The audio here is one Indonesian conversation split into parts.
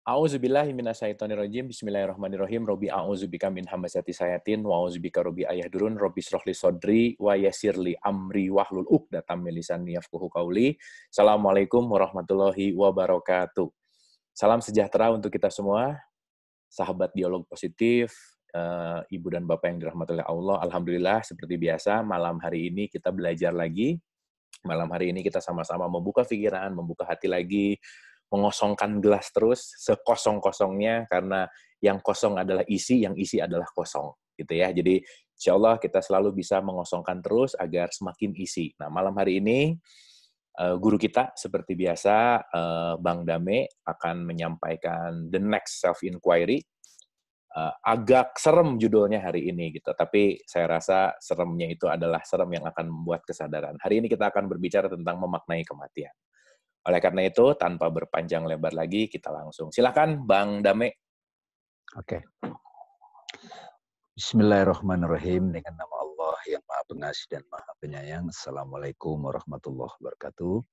A'udzubillahi minasyaitonirrajim. Bismillahirrahmanirrahim. Robi a'udzubika min hamazati sayatin wa a'udzubika robi ayahdurun. Robi srohli sodri wa yasirli amri wahlul uqdatam min lisani yafqahu qauli. Assalamualaikum warahmatullahi wabarakatuh. Salam sejahtera untuk kita semua. Sahabat dialog positif, uh, Ibu dan Bapak yang dirahmati oleh Allah. Alhamdulillah seperti biasa malam hari ini kita belajar lagi. Malam hari ini kita sama-sama membuka pikiran, membuka hati lagi mengosongkan gelas terus sekosong-kosongnya karena yang kosong adalah isi, yang isi adalah kosong gitu ya. Jadi insya Allah kita selalu bisa mengosongkan terus agar semakin isi. Nah malam hari ini eh, guru kita seperti biasa eh, Bang Dame akan menyampaikan the next self inquiry. Eh, agak serem judulnya hari ini gitu, tapi saya rasa seremnya itu adalah serem yang akan membuat kesadaran. Hari ini kita akan berbicara tentang memaknai kematian. Oleh karena itu, tanpa berpanjang lebar lagi, kita langsung. Silakan, Bang Dame. Oke. Bismillahirrahmanirrahim. Dengan nama Allah yang Maha Pengasih dan Maha Penyayang. Assalamualaikum warahmatullahi wabarakatuh.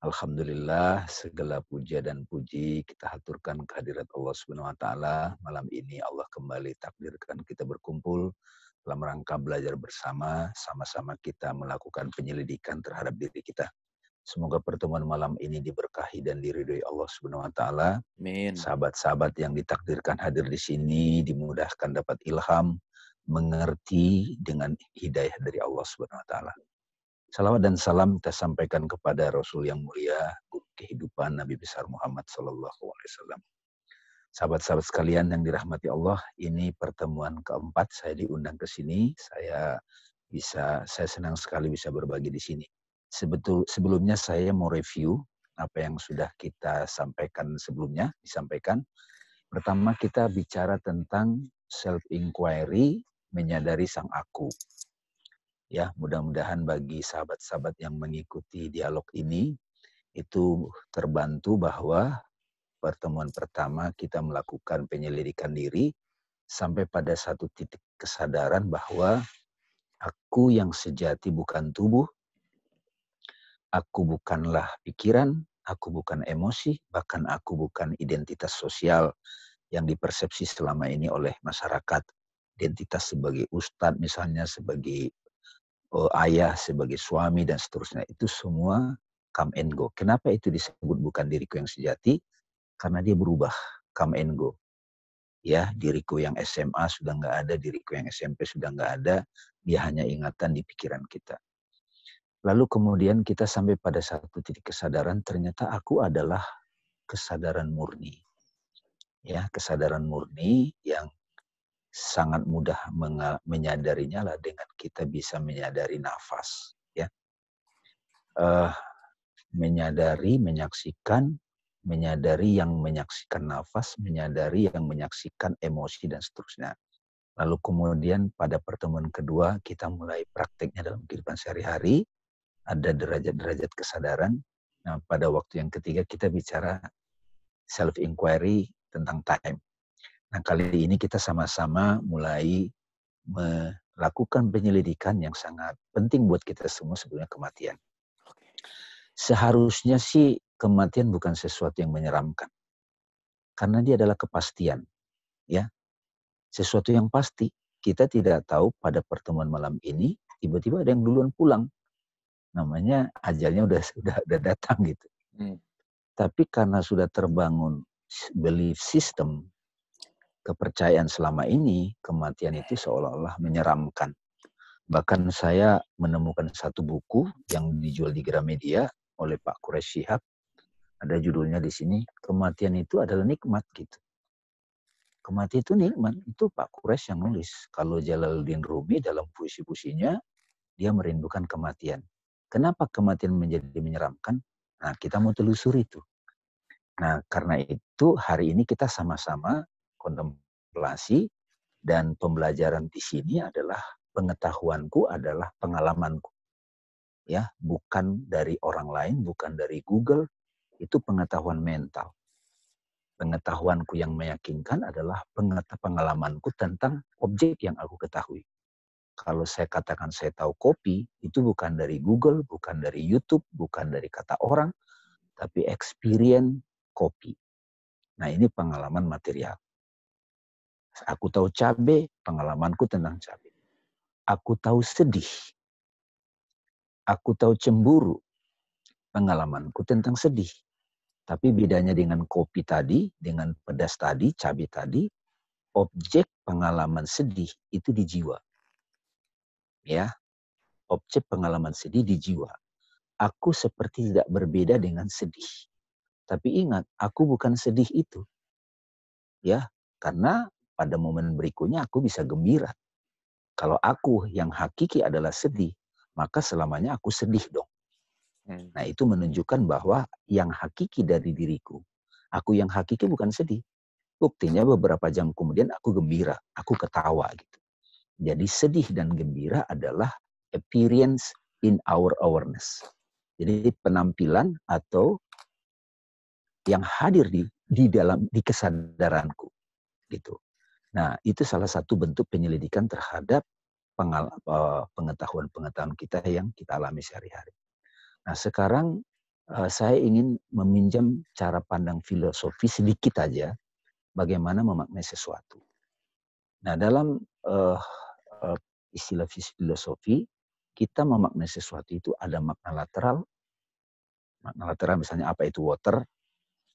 Alhamdulillah segala puja dan puji kita haturkan kehadirat Allah Subhanahu wa taala. Malam ini Allah kembali takdirkan kita berkumpul dalam rangka belajar bersama, sama-sama kita melakukan penyelidikan terhadap diri kita. Semoga pertemuan malam ini diberkahi dan diridhoi Allah Subhanahu wa taala. Amin. Sahabat-sahabat yang ditakdirkan hadir di sini dimudahkan dapat ilham, mengerti dengan hidayah dari Allah Subhanahu wa taala. Salawat dan salam kita sampaikan kepada Rasul yang mulia, guru kehidupan Nabi besar Muhammad sallallahu alaihi wasallam. Sahabat-sahabat sekalian yang dirahmati Allah, ini pertemuan keempat saya diundang ke sini. Saya bisa saya senang sekali bisa berbagi di sini sebetul sebelumnya saya mau review apa yang sudah kita sampaikan sebelumnya disampaikan. Pertama kita bicara tentang self inquiry, menyadari sang aku. Ya, mudah-mudahan bagi sahabat-sahabat yang mengikuti dialog ini itu terbantu bahwa pertemuan pertama kita melakukan penyelidikan diri sampai pada satu titik kesadaran bahwa aku yang sejati bukan tubuh, Aku bukanlah pikiran, aku bukan emosi, bahkan aku bukan identitas sosial yang dipersepsi selama ini oleh masyarakat. Identitas sebagai ustadz misalnya, sebagai oh, ayah, sebagai suami, dan seterusnya. Itu semua come and go. Kenapa itu disebut bukan diriku yang sejati? Karena dia berubah, come and go. Ya, diriku yang SMA sudah nggak ada, diriku yang SMP sudah nggak ada, dia hanya ingatan di pikiran kita. Lalu kemudian kita sampai pada satu titik kesadaran ternyata aku adalah kesadaran murni. Ya, kesadaran murni yang sangat mudah menyadarinya lah dengan kita bisa menyadari nafas, ya. Uh, menyadari, menyaksikan, menyadari yang menyaksikan nafas, menyadari yang menyaksikan emosi dan seterusnya. Lalu kemudian pada pertemuan kedua kita mulai prakteknya dalam kehidupan sehari-hari, ada derajat-derajat kesadaran. Nah, pada waktu yang ketiga kita bicara self inquiry tentang time. Nah, kali ini kita sama-sama mulai melakukan penyelidikan yang sangat penting buat kita semua sebelumnya kematian. Seharusnya sih kematian bukan sesuatu yang menyeramkan. Karena dia adalah kepastian. Ya. Sesuatu yang pasti. Kita tidak tahu pada pertemuan malam ini tiba-tiba ada yang duluan pulang namanya ajalnya udah sudah udah datang gitu. Hmm. Tapi karena sudah terbangun belief system, kepercayaan selama ini, kematian itu seolah-olah menyeramkan. Bahkan saya menemukan satu buku yang dijual di Gramedia oleh Pak Quraish Shihab. Ada judulnya di sini, kematian itu adalah nikmat gitu. Kematian itu nikmat, itu Pak Quraish yang nulis. Kalau Jalaluddin Rumi dalam puisi-puisinya, dia merindukan kematian. Kenapa kematian menjadi menyeramkan? Nah, kita mau telusuri itu. Nah, karena itu hari ini kita sama-sama kontemplasi dan pembelajaran di sini adalah pengetahuanku adalah pengalamanku. Ya, bukan dari orang lain, bukan dari Google, itu pengetahuan mental. Pengetahuanku yang meyakinkan adalah pengalamanku tentang objek yang aku ketahui kalau saya katakan saya tahu kopi, itu bukan dari Google, bukan dari YouTube, bukan dari kata orang, tapi experience kopi. Nah ini pengalaman material. Aku tahu cabai, pengalamanku tentang cabai. Aku tahu sedih. Aku tahu cemburu, pengalamanku tentang sedih. Tapi bedanya dengan kopi tadi, dengan pedas tadi, cabai tadi, objek pengalaman sedih itu di jiwa. Ya, objek pengalaman sedih di jiwa. Aku seperti tidak berbeda dengan sedih. Tapi ingat, aku bukan sedih itu. Ya, karena pada momen berikutnya aku bisa gembira. Kalau aku yang hakiki adalah sedih, maka selamanya aku sedih dong. Hmm. Nah itu menunjukkan bahwa yang hakiki dari diriku, aku yang hakiki bukan sedih. Buktinya beberapa jam kemudian aku gembira, aku ketawa gitu. Jadi sedih dan gembira adalah appearance in our awareness. Jadi penampilan atau yang hadir di di dalam di kesadaranku gitu. Nah, itu salah satu bentuk penyelidikan terhadap eh, pengetahuan-pengetahuan kita yang kita alami sehari-hari. Nah, sekarang uh, saya ingin meminjam cara pandang filosofi sedikit aja bagaimana memaknai sesuatu. Nah, dalam uh, istilah filosofi, kita memaknai sesuatu itu ada makna lateral. Makna lateral misalnya apa itu water,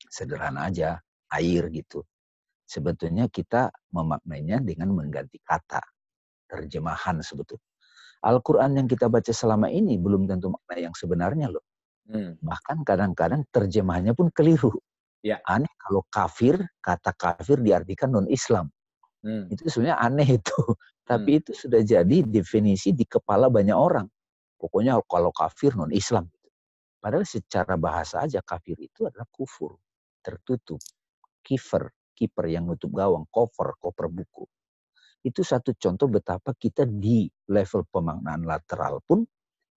sederhana aja, air gitu. Sebetulnya kita memaknainya dengan mengganti kata, terjemahan sebetulnya. Al-Quran yang kita baca selama ini belum tentu makna yang sebenarnya loh. Hmm. Bahkan kadang-kadang terjemahannya pun keliru. Ya. Aneh kalau kafir, kata kafir diartikan non-Islam. Hmm. Itu sebenarnya aneh itu. Tapi hmm. itu sudah jadi definisi di kepala banyak orang. Pokoknya kalau kafir non-Islam. Padahal secara bahasa aja kafir itu adalah kufur. Tertutup. Kifer. Kiper yang nutup gawang. Cover. Cover buku. Itu satu contoh betapa kita di level pemaknaan lateral pun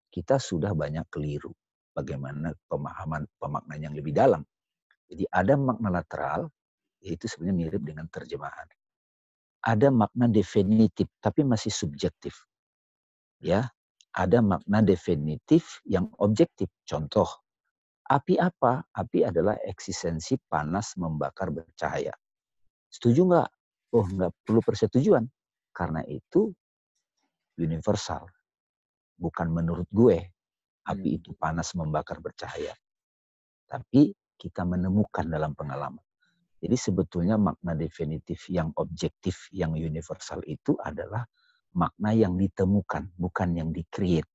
kita sudah banyak keliru. Bagaimana pemahaman pemaknaan yang lebih dalam. Jadi ada makna lateral, yaitu sebenarnya mirip dengan terjemahan. Ada makna definitif, tapi masih subjektif. Ya, ada makna definitif yang objektif. Contoh, api apa? Api adalah eksistensi panas membakar bercahaya. Setuju nggak? Oh, nggak perlu persetujuan. Karena itu universal. Bukan menurut gue, api hmm. itu panas membakar bercahaya. Tapi kita menemukan dalam pengalaman. Jadi sebetulnya makna definitif yang objektif, yang universal itu adalah makna yang ditemukan, bukan yang di-create.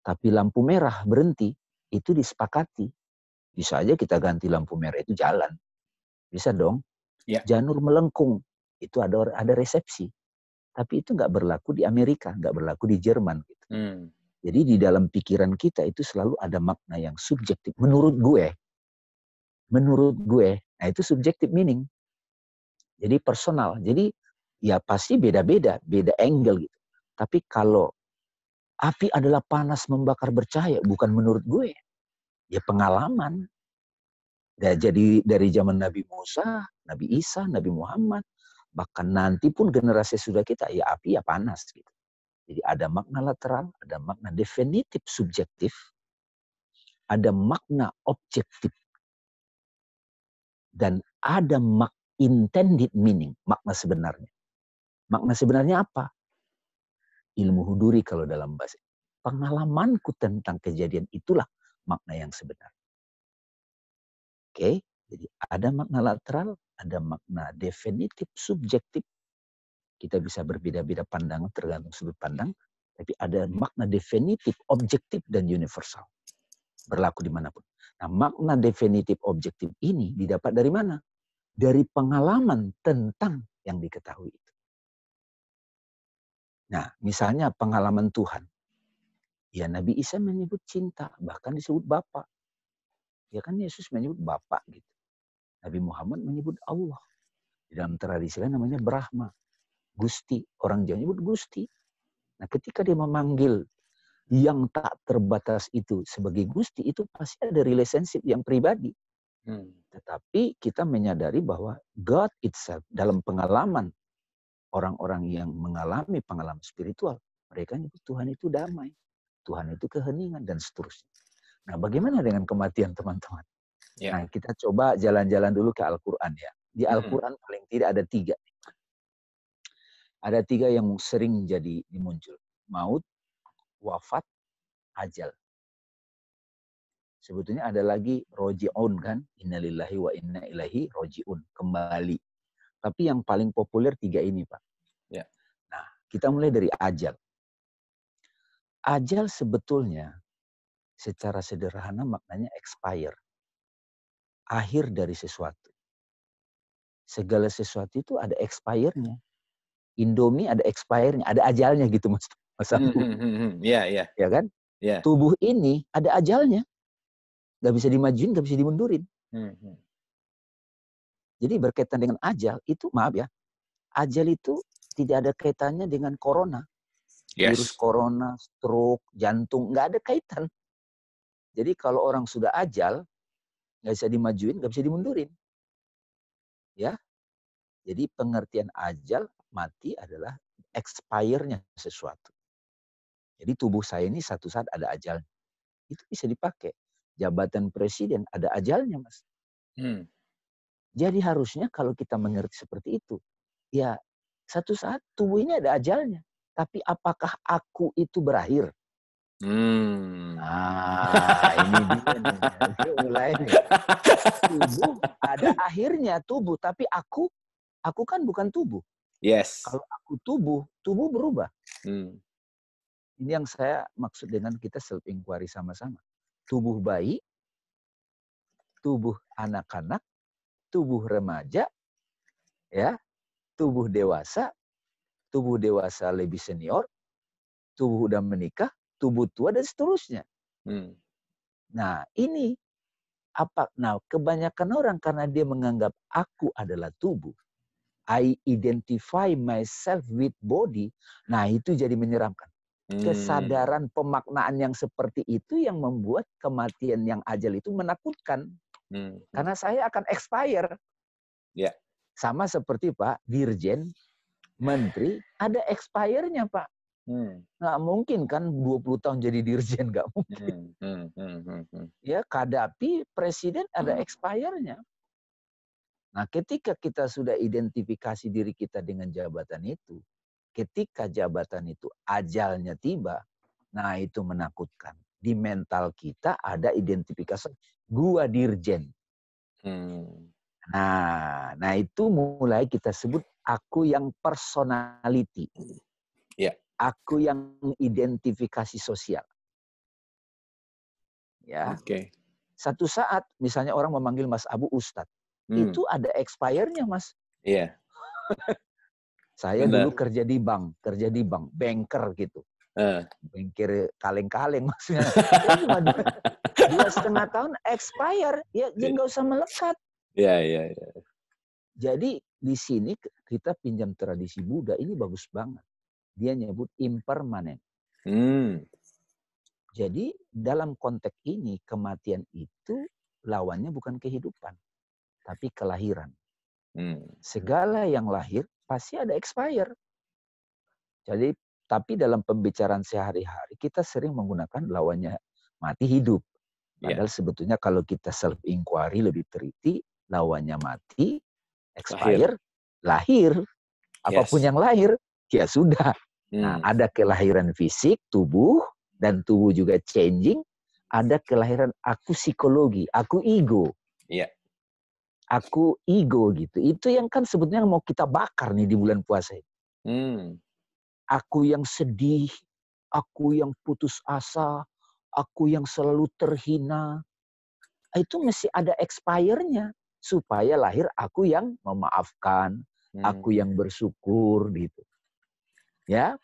Tapi lampu merah berhenti, itu disepakati. Bisa aja kita ganti lampu merah itu jalan. Bisa dong. Ya. Janur melengkung, itu ada ada resepsi. Tapi itu nggak berlaku di Amerika, nggak berlaku di Jerman. Gitu. Hmm. Jadi di dalam pikiran kita itu selalu ada makna yang subjektif. Menurut gue, menurut gue, nah itu subjektif meaning. Jadi personal. Jadi ya pasti beda-beda, beda angle gitu. Tapi kalau api adalah panas membakar bercahaya, bukan menurut gue. Ya pengalaman. Dan jadi dari zaman Nabi Musa, Nabi Isa, Nabi Muhammad, Bahkan nanti pun generasi sudah kita, ya api ya panas. gitu. Jadi ada makna lateral, ada makna definitif subjektif, ada makna objektif, dan ada mak intended meaning, makna sebenarnya. Makna sebenarnya apa? Ilmu huduri kalau dalam bahasa. Pengalamanku tentang kejadian itulah makna yang sebenarnya. Oke, jadi ada makna lateral, ada makna definitif, subjektif. Kita bisa berbeda-beda pandangan tergantung sudut pandang, tapi ada makna definitif, objektif, dan universal. Berlaku di mana pun. Nah, makna definitif objektif ini didapat dari mana? Dari pengalaman tentang yang diketahui itu. Nah, misalnya pengalaman Tuhan. Ya Nabi Isa menyebut cinta, bahkan disebut Bapak. Ya kan Yesus menyebut Bapak gitu. Nabi Muhammad menyebut Allah. Di dalam tradisi lain namanya Brahma. Gusti. Orang Jawa menyebut Gusti. Nah ketika dia memanggil yang tak terbatas itu sebagai Gusti, itu pasti ada relationship yang pribadi. Hmm. Tetapi kita menyadari bahwa God itself dalam pengalaman orang-orang yang mengalami pengalaman spiritual, mereka menyebut Tuhan itu damai, Tuhan itu keheningan dan seterusnya. Nah, bagaimana dengan kematian teman-teman? Yeah. Nah, kita coba jalan-jalan dulu ke Al-Quran ya. Di Al-Quran hmm. paling tidak ada tiga. Ada tiga yang sering jadi dimuncul. Maut, wafat, ajal. Sebetulnya ada lagi roji'un kan. Innalillahi wa inna ilahi roji'un. Kembali. Tapi yang paling populer tiga ini Pak. Ya. Nah, kita mulai dari ajal. Ajal sebetulnya secara sederhana maknanya expire. Akhir dari sesuatu. Segala sesuatu itu ada expire-nya. Indomie ada expire-nya, ada ajalnya gitu Mas. Mas hmm, hmm, hmm. Iya, iya. Ya kan? Ya. Tubuh ini ada ajalnya. Gak bisa dimajuin, gak bisa dimundurin. Hmm, hmm. Jadi berkaitan dengan ajal itu maaf ya, ajal itu tidak ada kaitannya dengan corona. Yes. Virus corona, stroke, jantung, nggak ada kaitan. Jadi kalau orang sudah ajal, nggak bisa dimajuin, nggak bisa dimundurin. Ya, jadi pengertian ajal mati adalah expire-nya sesuatu. Jadi tubuh saya ini satu saat ada ajal. Itu bisa dipakai. Jabatan presiden ada ajalnya, Mas. Hmm. Jadi harusnya kalau kita mengerti seperti itu, ya satu saat tubuh ini ada ajalnya. Tapi apakah aku itu berakhir? Hmm. Nah, ini dia nih. Mulai nih. Tubuh ada akhirnya tubuh, tapi aku, aku kan bukan tubuh. Yes. Kalau aku tubuh, tubuh berubah. Hmm. Ini yang saya maksud dengan kita self inquiry sama-sama. Tubuh bayi, tubuh anak-anak, tubuh remaja, ya, tubuh dewasa, tubuh dewasa lebih senior, tubuh udah menikah, tubuh tua dan seterusnya. Hmm. Nah, ini apa? Nah, kebanyakan orang karena dia menganggap aku adalah tubuh, I identify myself with body. Nah, itu jadi menyeramkan. Hmm. Kesadaran pemaknaan yang seperti itu yang membuat kematian yang ajal itu menakutkan. Hmm. Karena saya akan expire. Ya. Sama seperti Pak Dirjen, Menteri, ada expire-nya Pak. Hmm. Nggak mungkin kan 20 tahun jadi dirjen, nggak mungkin. Hmm. Hmm. Hmm. Hmm. Ya, Kadapi Presiden ada hmm. expire-nya. Nah, ketika kita sudah identifikasi diri kita dengan jabatan itu, ketika jabatan itu ajalnya tiba, nah itu menakutkan. Di mental kita ada identifikasi, gua dirjen. Hmm. Nah, nah itu mulai kita sebut aku yang personality. Ya. Aku yang identifikasi sosial. Ya. Oke. Okay. Satu saat misalnya orang memanggil Mas Abu Ustadz. Hmm. Itu ada expirednya Mas. Iya. Saya Benar. dulu kerja di bank, kerja di bank, banker gitu. Uh. Banker kaleng-kaleng maksudnya. cuma dua, dua setengah tahun expire, ya dia iya. nggak usah melekat. Iya, iya, iya. Jadi di sini kita pinjam tradisi Buddha, ini bagus banget. Dia nyebut impermanen. Hmm. Jadi dalam konteks ini kematian itu lawannya bukan kehidupan, tapi kelahiran. Hmm. Segala yang lahir pasti ada expire. Jadi tapi dalam pembicaraan sehari-hari kita sering menggunakan lawannya mati hidup. Iya. Padahal yeah. sebetulnya kalau kita self inquiry lebih teliti, lawannya mati, expire, lahir. lahir. Apa pun yes. yang lahir, ya sudah. Nah, hmm. Nah, ada kelahiran fisik, tubuh, dan tubuh juga changing. Ada kelahiran aku psikologi, aku ego. Yeah aku ego gitu. Itu yang kan sebetulnya mau kita bakar nih di bulan puasa ini. Hmm. Aku yang sedih, aku yang putus asa, aku yang selalu terhina. Itu mesti ada expire-nya supaya lahir aku yang memaafkan, hmm. aku yang bersyukur gitu. Ya.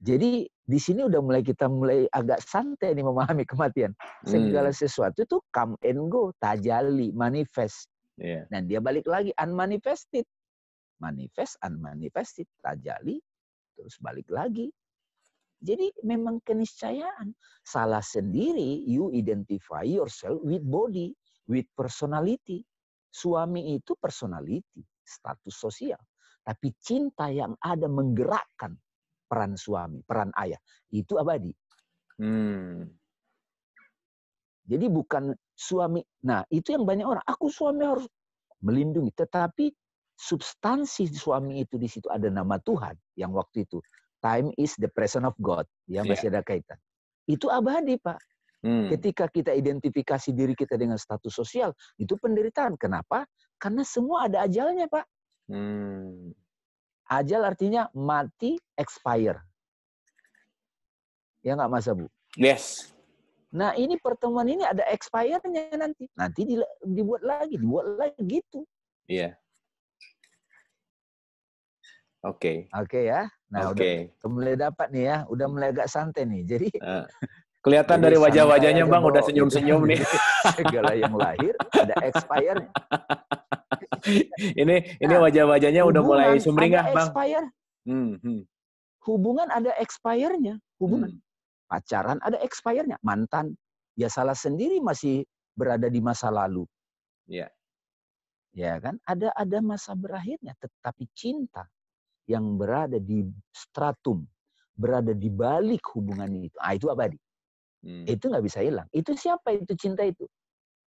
Jadi di sini udah mulai kita mulai agak santai nih memahami kematian. Segala hmm. sesuatu itu come and go, tajali, manifest. Yeah. Dan dia balik lagi unmanifested. Manifest, unmanifested, tajali, terus balik lagi. Jadi memang keniscayaan. Salah sendiri, you identify yourself with body, with personality. Suami itu personality, status sosial. Tapi cinta yang ada menggerakkan peran suami, peran ayah, itu abadi. Hmm. Jadi bukan suami. Nah, itu yang banyak orang. Aku suami harus melindungi. Tetapi substansi suami itu di situ ada nama Tuhan yang waktu itu time is the presence of God yang masih yeah. ada kaitan. Itu abadi, Pak. Hmm. Ketika kita identifikasi diri kita dengan status sosial, itu penderitaan. Kenapa? Karena semua ada ajalnya, Pak. Hmm. Ajal artinya mati, expire. Ya nggak Mas Abu? Yes. Nah ini pertemuan ini ada expire-nya nanti. Nanti dibuat lagi, dibuat lagi gitu. Iya. Yeah. Oke. Okay. Oke okay, ya. Nah okay. udah mulai dapat nih ya, udah mulai agak santai nih. Jadi uh, kelihatan dari wajah-wajahnya bang udah senyum-senyum nih. Segala yang lahir ada expire. ini nah, ini wajah-wajahnya udah mulai sumringah bang. Expire. Hmm, hmm. Hubungan ada expire-nya. Hubungan. Hmm. Pacaran ada expire-nya. Mantan ya salah sendiri masih berada di masa lalu. Iya. Ya kan? Ada ada masa berakhirnya, tetapi cinta yang berada di stratum, berada di balik hubungan itu. Ah, itu abadi. Hmm. Itu nggak bisa hilang. Itu siapa itu cinta itu?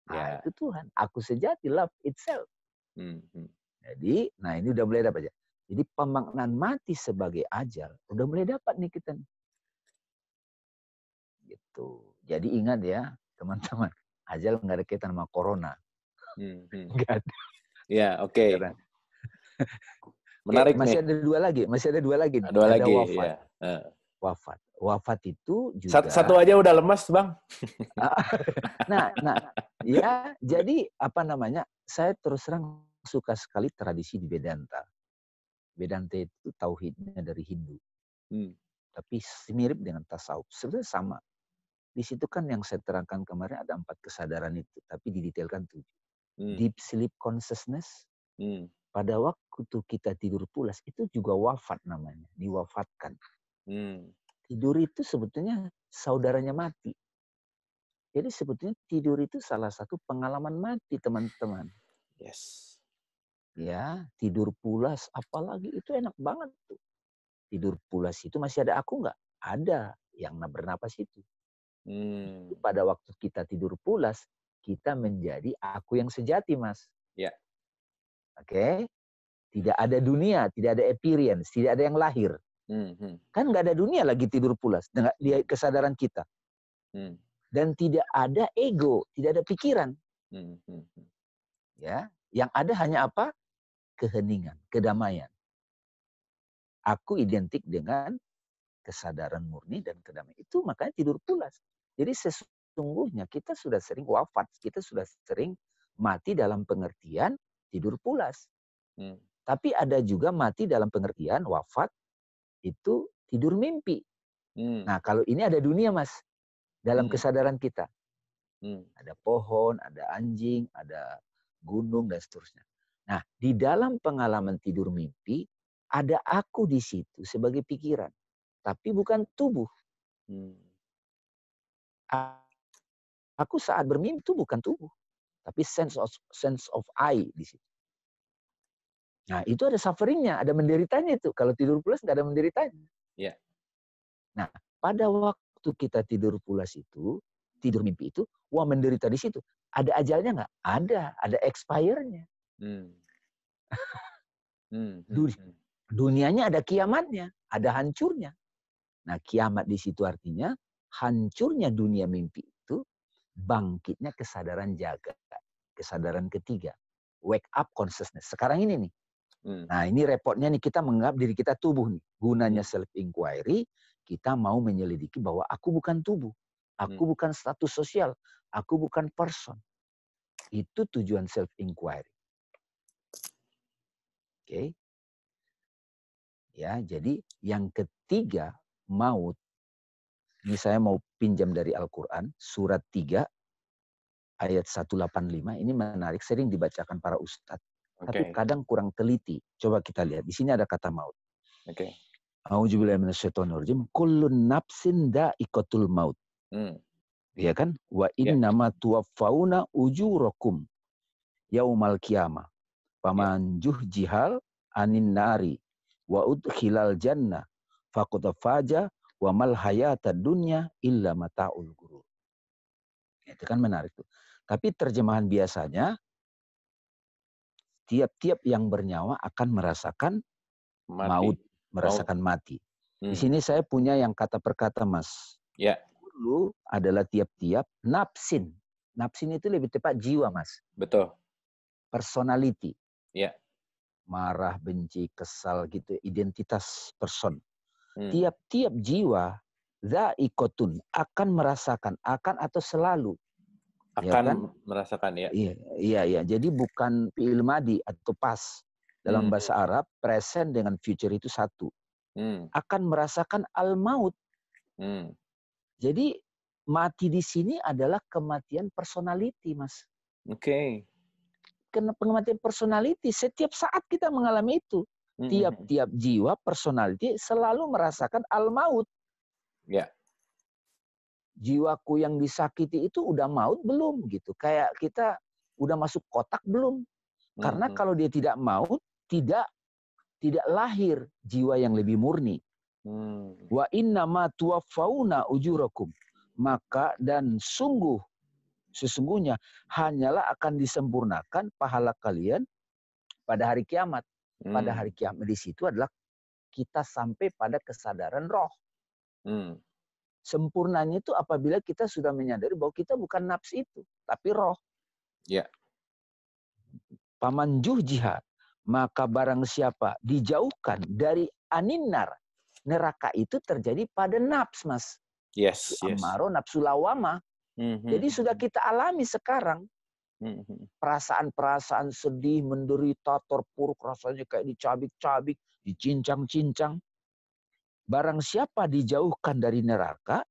Ah, ya. itu Tuhan. Aku sejati, love itself. Hmm. Hmm. Jadi, nah ini udah mulai dapat ya. Jadi pemaknaan mati sebagai ajal udah mulai dapat nih kita. Gitu. Jadi ingat ya, teman-teman, ajal nggak ada kaitan sama corona. Hmm. hmm. ada. Ya, oke. Okay. Menarik Oke, masih nih. ada dua lagi, masih ada dua lagi. Dua ada lagi, wafat. Ya. Wafat. Wafat itu juga satu, satu aja udah lemas, Bang. nah, nah, ya, jadi apa namanya? Saya terus terang suka sekali tradisi di Vedanta. Vedanta itu tauhidnya dari Hindu. Hmm. Tapi mirip dengan tasawuf. Sebenarnya sama. Di situ kan yang saya terangkan kemarin ada empat kesadaran itu, tapi didetailkan tujuh. Hmm. Deep sleep consciousness, hmm pada waktu kita tidur pulas itu juga wafat namanya, diwafatkan. Hmm. Tidur itu sebetulnya saudaranya mati. Jadi sebetulnya tidur itu salah satu pengalaman mati teman-teman. Yes. Ya, tidur pulas, apalagi itu enak banget tuh. Tidur pulas itu masih ada aku nggak? Ada yang bernapas itu. Hmm. Pada waktu kita tidur pulas, kita menjadi aku yang sejati, Mas. Ya. Oke. Okay? Tidak ada dunia, tidak ada experience, tidak ada yang lahir. Hmm, hmm. Kan nggak ada dunia lagi tidur pulas dengan dia kesadaran kita. Hmm. Dan tidak ada ego, tidak ada pikiran. Hmm, hmm, hmm. Ya, yang ada hanya apa? Keheningan, kedamaian. Aku identik dengan kesadaran murni dan kedamaian. Itu makanya tidur pulas. Jadi sesungguhnya kita sudah sering wafat, kita sudah sering mati dalam pengertian tidur pulas. Hmm. Tapi ada juga mati dalam pengertian wafat itu tidur mimpi. Hmm. Nah kalau ini ada dunia mas dalam hmm. kesadaran kita. Hmm. Ada pohon, ada anjing, ada gunung dan seterusnya. Nah di dalam pengalaman tidur mimpi ada aku di situ sebagai pikiran, tapi bukan tubuh. Hmm. Aku saat bermimpi itu bukan tubuh, tapi sense of sense of I di situ. Nah, itu ada sufferingnya, ada menderitanya itu. Kalau tidur pulas nggak ada menderitanya. Yeah. Nah, pada waktu kita tidur pulas itu, tidur mimpi itu, wah menderita di situ. Ada ajalnya nggak? Ada, ada expire-nya. Hmm. hmm. hmm, hmm. Dunianya ada kiamatnya, ada hancurnya. Nah, kiamat di situ artinya hancurnya dunia mimpi itu bangkitnya kesadaran jaga, kesadaran ketiga, wake up consciousness. Sekarang ini nih, Hmm. Nah ini repotnya nih kita menganggap diri kita tubuh nih. Gunanya hmm. self inquiry kita mau menyelidiki bahwa aku bukan tubuh, aku hmm. bukan status sosial, aku bukan person. Itu tujuan self inquiry. Oke. Okay. Ya, jadi yang ketiga maut. Ini saya mau pinjam dari Al-Qur'an surat 3 ayat 185 ini menarik sering dibacakan para ustadz Okay. Tapi kadang kurang teliti. Coba kita lihat. Di sini ada kata maut. Oke. Okay. Auzubillahiminasyaitonirrajim. Kullun nafsin ikotul maut. Hmm. Ya kan? Wa ya. inna ma tuwaffawna ujurakum yaumal qiyamah. Paman ya. jihal anin nari wa udkhilal jannah faqad faja wa mal hayata dunya illa mataul gurur. Itu kan menarik tuh. Tapi terjemahan biasanya tiap-tiap yang bernyawa akan merasakan Mati. maut, merasakan mati. Di Hmm. sini saya punya yang kata per kata, Mas. Ya. Dulu adalah tiap-tiap nafsin. Nafsin itu lebih tepat jiwa, Mas. Betul. Personality. Ya. Marah, benci, kesal gitu, identitas person. Hmm. Tiap-tiap jiwa zaikotun akan merasakan akan atau selalu ya Akan kan? merasakan ya. Iya, iya, iya. Jadi bukan fi'il madi atau pas. Dalam Hmm. bahasa Arab, present dengan future itu satu. Hmm. Akan merasakan al-maut. Hmm. Jadi mati di sini adalah kematian personality, Mas. Oke. Karena kematian personality setiap saat kita mengalami itu. Tiap-tiap jiwa personality selalu merasakan al-maut. Ya. Jiwaku yang disakiti itu udah maut belum gitu. Kayak kita udah masuk kotak belum? Karena kalau dia tidak maut, tidak tidak lahir jiwa yang lebih murni. Hmm. Wa inna ma tuwaffauna ujurakum. Maka dan sungguh sesungguhnya hanyalah akan disempurnakan pahala kalian pada hari kiamat. Pada Hmm. hari kiamat di situ adalah kita sampai pada kesadaran roh. Hmm. Sempurnanya itu apabila kita sudah menyadari bahwa kita bukan nafs itu, tapi roh. Ya. Paman jihad, maka barang siapa dijauhkan dari aninar, neraka itu terjadi pada nafs, Mas. Yes, Nafsu yes. Amaro, nafsu lawama. Hmm, hmm, Jadi hmm, sudah hmm. kita alami sekarang. Hmm, hmm. Perasaan-perasaan sedih, menderita, terpuruk, rasanya kayak dicabik-cabik, dicincang-cincang. Barang siapa dijauhkan dari neraka,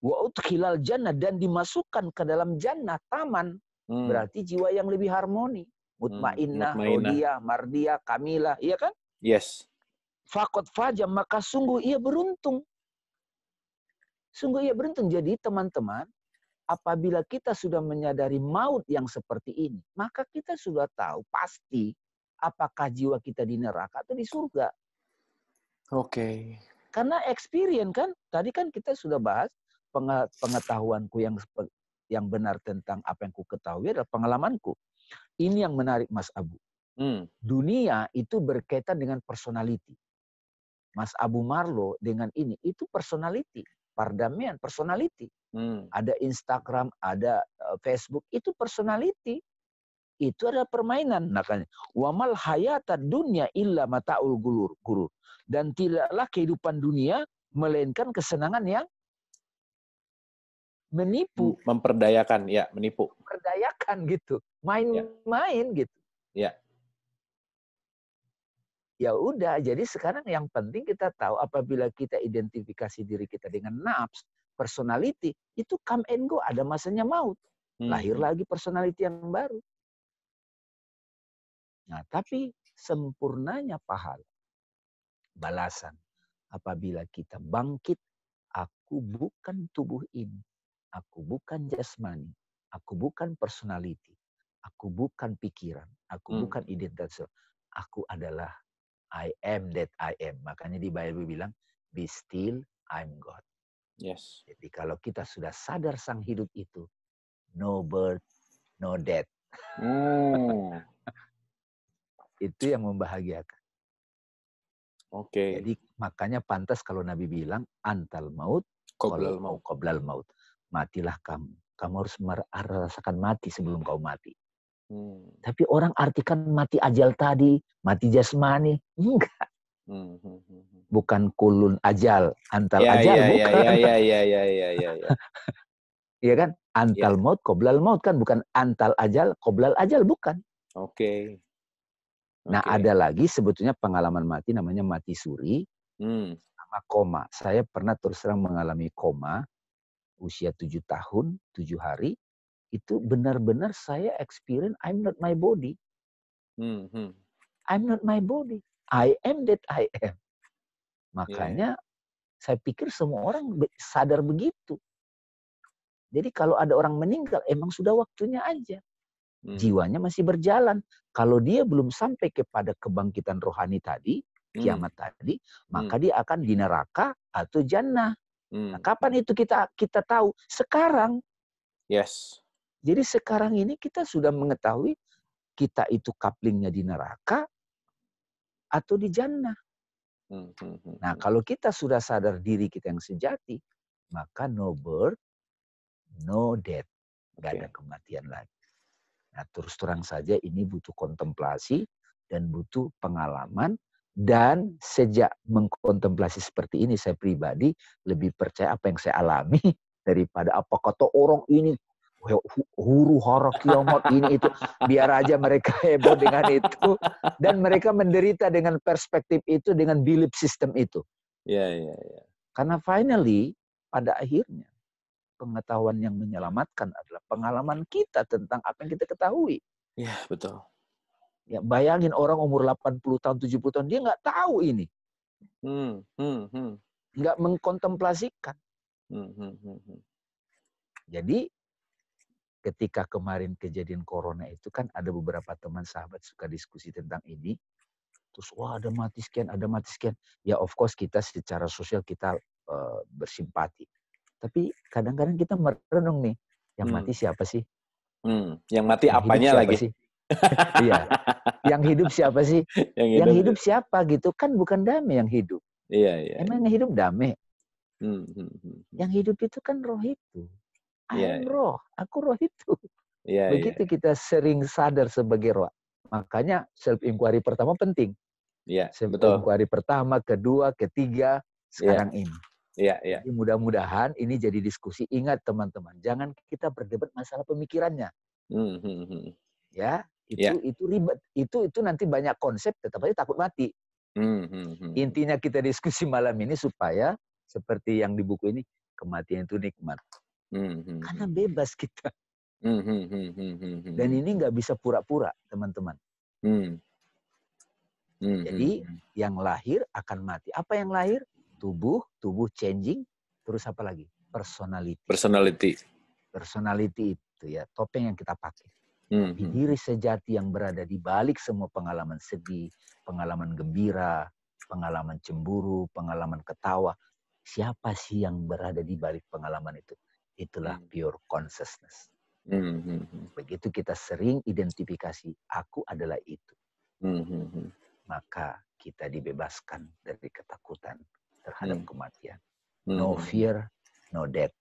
wa udkhilal jannah dan dimasukkan ke dalam jannah, taman. Hmm. Berarti jiwa yang lebih harmoni. Mutmainnah, mutmainnah. rodiyah, mardiyah, kamilah. Iya kan? Yes. Fakot fajam, maka sungguh ia beruntung. Sungguh ia beruntung. Jadi teman-teman, apabila kita sudah menyadari maut yang seperti ini, maka kita sudah tahu pasti apakah jiwa kita di neraka atau di surga. Oke. Karena experience kan, tadi kan kita sudah bahas pengetahuanku yang yang benar tentang apa yang ku ketahui adalah pengalamanku. Ini yang menarik Mas Abu. Hmm. Dunia itu berkaitan dengan personality. Mas Abu Marlo dengan ini itu personality, perdamaian personality. Hmm. Ada Instagram, ada eh, Facebook, itu personality. Itu adalah permainan. Makanya, wamal hayata dunia illa mataul gulur, guru. Dan tidaklah kehidupan dunia melainkan kesenangan yang menipu, Memperdayakan, ya, menipu. perdayakan gitu. Main-main gitu. Ya. Ya udah, jadi sekarang yang penting kita tahu apabila kita identifikasi diri kita dengan nafs, personality, itu come and go, ada masanya maut. Hmm, Lahir lagi personality yang baru. Nah, tapi sempurnanya pahala, balasan. Apabila kita bangkit, aku bukan tubuh ini. Aku bukan jasmani. Aku bukan personality. Aku bukan pikiran. Aku Hmm. bukan identitas. Aku adalah I am that I am. Makanya di Bible bilang, be still, I'm God. Yes. Jadi kalau kita sudah sadar sang hidup itu, no birth, no death. Hmm. Itu yang membahagiakan. Oke. Jadi makanya pantas kalau Nabi bilang, antal maut, Qoblal mau maut. qoblal maut. Matilah kamu. Kamu harus merasakan mati sebelum kau mati. Hmm. Tapi orang artikan mati ajal tadi, mati jasmani. Enggak. Hmm, hmm, hmm, hmm. Bukan kulun ajal, antal Ya, ajal. ya, ya, bukan. ya, ya, ya, ya, ya, ya, ya. Iya kan? Antal maut, qoblal maut kan. Bukan antal ajal, qoblal ajal. Bukan. Oke. Nah Oke. ada lagi sebetulnya pengalaman mati namanya mati suri Hmm. sama koma. Saya pernah terus terang mengalami koma usia tujuh tahun, tujuh hari. Itu benar-benar saya experience I'm not my body. Hmm, hmm. I'm not my body. I am that I am. Makanya saya pikir semua orang sadar begitu. Jadi kalau ada orang meninggal, emang sudah waktunya aja. Hmm. Jiwanya masih berjalan. Kalau dia belum sampai kepada kebangkitan rohani tadi, Hmm. kiamat tadi, maka dia akan di neraka atau jannah. Hmm. Nah, kapan itu kita kita tahu? Sekarang. Yes. Jadi sekarang ini kita sudah mengetahui kita itu kaplingnya di neraka atau di jannah. Hmm, hmm, hmm, nah, kalau kita sudah sadar diri kita yang sejati, maka no birth, no death. Gak okay. ada kematian lagi. Nah, terus terang saja ini butuh kontemplasi dan butuh pengalaman dan sejak mengkontemplasi seperti ini saya pribadi lebih percaya apa yang saya alami daripada apa kata orang ini huru hara kiamat ini itu biar aja mereka heboh dengan itu dan mereka menderita dengan perspektif itu dengan belief system itu. Iya iya iya. Karena finally pada akhirnya pengetahuan yang menyelamatkan adalah pengalaman kita tentang apa yang kita ketahui. Iya, betul. Ya, bayangin orang umur 80 tahun, 70 tahun, dia nggak tahu ini. Hmm, hmm, hmm. Nggak mengkontemplasikan. Hmm, hmm, hmm, hmm. Jadi, ketika kemarin kejadian corona itu kan ada beberapa teman sahabat suka diskusi tentang ini. Terus, wah ada mati sekian, ada mati sekian. Ya of course kita secara sosial kita uh, bersimpati. Tapi kadang-kadang kita merenung nih, yang hmm. mati siapa sih? Hmm. Yang mati yang apanya lagi? Sih? iya. Yang hidup siapa sih? Yang hidup, yang hidup siapa gitu kan bukan damai yang hidup. Iya iya. Emang yang hidup damai. Hmm, hmm, hmm, hmm. Yang hidup itu kan roh itu. Iya, iya. roh, aku roh itu. Iya, Begitu iya. kita sering sadar sebagai roh. Makanya self inquiry pertama penting. Iya, self betul. inquiry pertama, kedua, ketiga, sekarang iya. ini. Iya, iya. mudah-mudahan ini jadi diskusi. Ingat teman-teman, jangan kita berdebat masalah pemikirannya. Hmm, hmm, hmm. Ya, itu yeah. itu ribet itu itu nanti banyak konsep tetap aja takut mati hmm, hmm, hmm. intinya kita diskusi malam ini supaya seperti yang di buku ini kematian itu nikmat hmm, hmm, karena hmm. bebas kita hmm, hmm, hmm, hmm, hmm, hmm. dan ini nggak bisa pura-pura teman-teman hmm. Hmm, jadi hmm, yang lahir akan mati apa yang lahir tubuh tubuh changing terus apa lagi personality personality personality itu ya topeng yang kita pakai Hmm, hmm. Diri sejati yang berada di balik semua pengalaman sedih, pengalaman gembira, pengalaman cemburu, pengalaman ketawa. Siapa sih yang berada di balik pengalaman itu? Itulah hmm. pure consciousness. Begitu kita sering identifikasi, aku adalah itu. Maka kita dibebaskan dari ketakutan terhadap kematian. No fear, no death.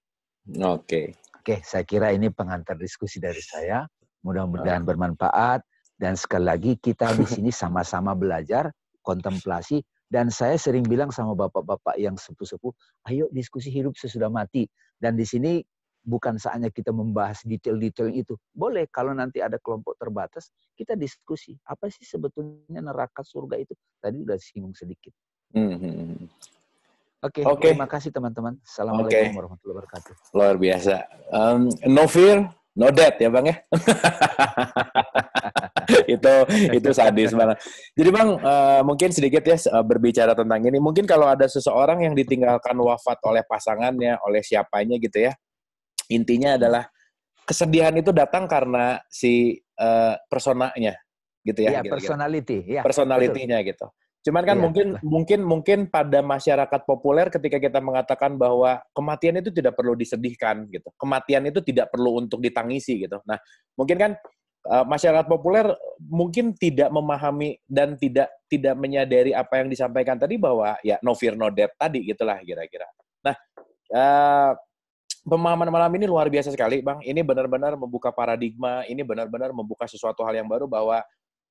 Oke. Okay. Oke, saya kira ini pengantar diskusi dari saya. Mudah-mudahan ah. bermanfaat dan sekali lagi kita di sini sama-sama belajar kontemplasi dan saya sering bilang sama bapak-bapak yang sepuh-sepuh, ayo diskusi hidup sesudah mati. Dan di sini bukan saatnya kita membahas detail-detail itu. Boleh kalau nanti ada kelompok terbatas, kita diskusi. Apa sih sebetulnya neraka surga itu? Tadi udah singgung sedikit. Hmm. hmm, hmm. Oke, okay, okay. terima kasih teman-teman. Assalamualaikum okay. warahmatullahi wabarakatuh. Luar biasa. Um, no fear, no debt ya bang ya itu itu sadis banget jadi bang uh, mungkin sedikit ya uh, berbicara tentang ini mungkin kalau ada seseorang yang ditinggalkan wafat oleh pasangannya oleh siapanya gitu ya intinya adalah kesedihan itu datang karena si uh, personanya gitu ya, ya personality ya personalitinya gitu Cuman kan iya, mungkin betul. mungkin mungkin pada masyarakat populer ketika kita mengatakan bahwa kematian itu tidak perlu disedihkan gitu. Kematian itu tidak perlu untuk ditangisi gitu. Nah, mungkin kan uh, masyarakat populer mungkin tidak memahami dan tidak tidak menyadari apa yang disampaikan tadi bahwa ya no fear no death tadi gitulah kira-kira. Nah, uh, pemahaman malam ini luar biasa sekali, Bang. Ini benar-benar membuka paradigma, ini benar-benar membuka sesuatu hal yang baru bahwa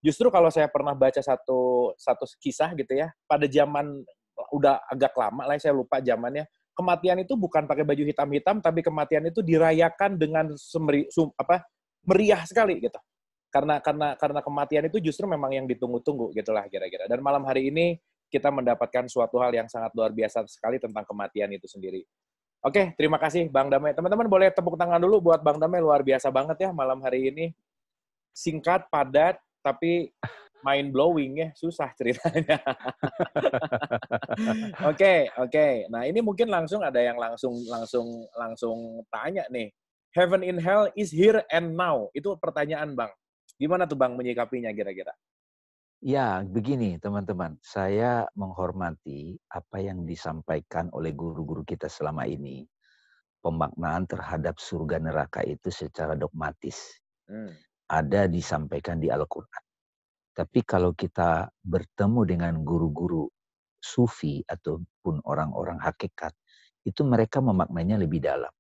justru kalau saya pernah baca satu satu kisah gitu ya pada zaman udah agak lama lah saya lupa zamannya kematian itu bukan pakai baju hitam-hitam tapi kematian itu dirayakan dengan semeri, sum, apa meriah sekali gitu karena karena karena kematian itu justru memang yang ditunggu-tunggu gitulah kira-kira dan malam hari ini kita mendapatkan suatu hal yang sangat luar biasa sekali tentang kematian itu sendiri. Oke, terima kasih Bang Damai. Teman-teman boleh tepuk tangan dulu buat Bang Damai luar biasa banget ya malam hari ini. Singkat, padat, tapi mind blowing ya susah ceritanya. Oke, oke. Nah, ini mungkin langsung ada yang langsung langsung langsung tanya nih. Heaven in hell is here and now. Itu pertanyaan, Bang. Gimana tuh Bang menyikapinya kira-kira? Ya, begini teman-teman. Saya menghormati apa yang disampaikan oleh guru-guru kita selama ini. pemaknaan terhadap surga neraka itu secara dogmatis. Hmm. Ada disampaikan di Al-Quran. Tapi kalau kita bertemu dengan guru-guru sufi ataupun orang-orang hakikat, itu mereka memaknainya lebih dalam.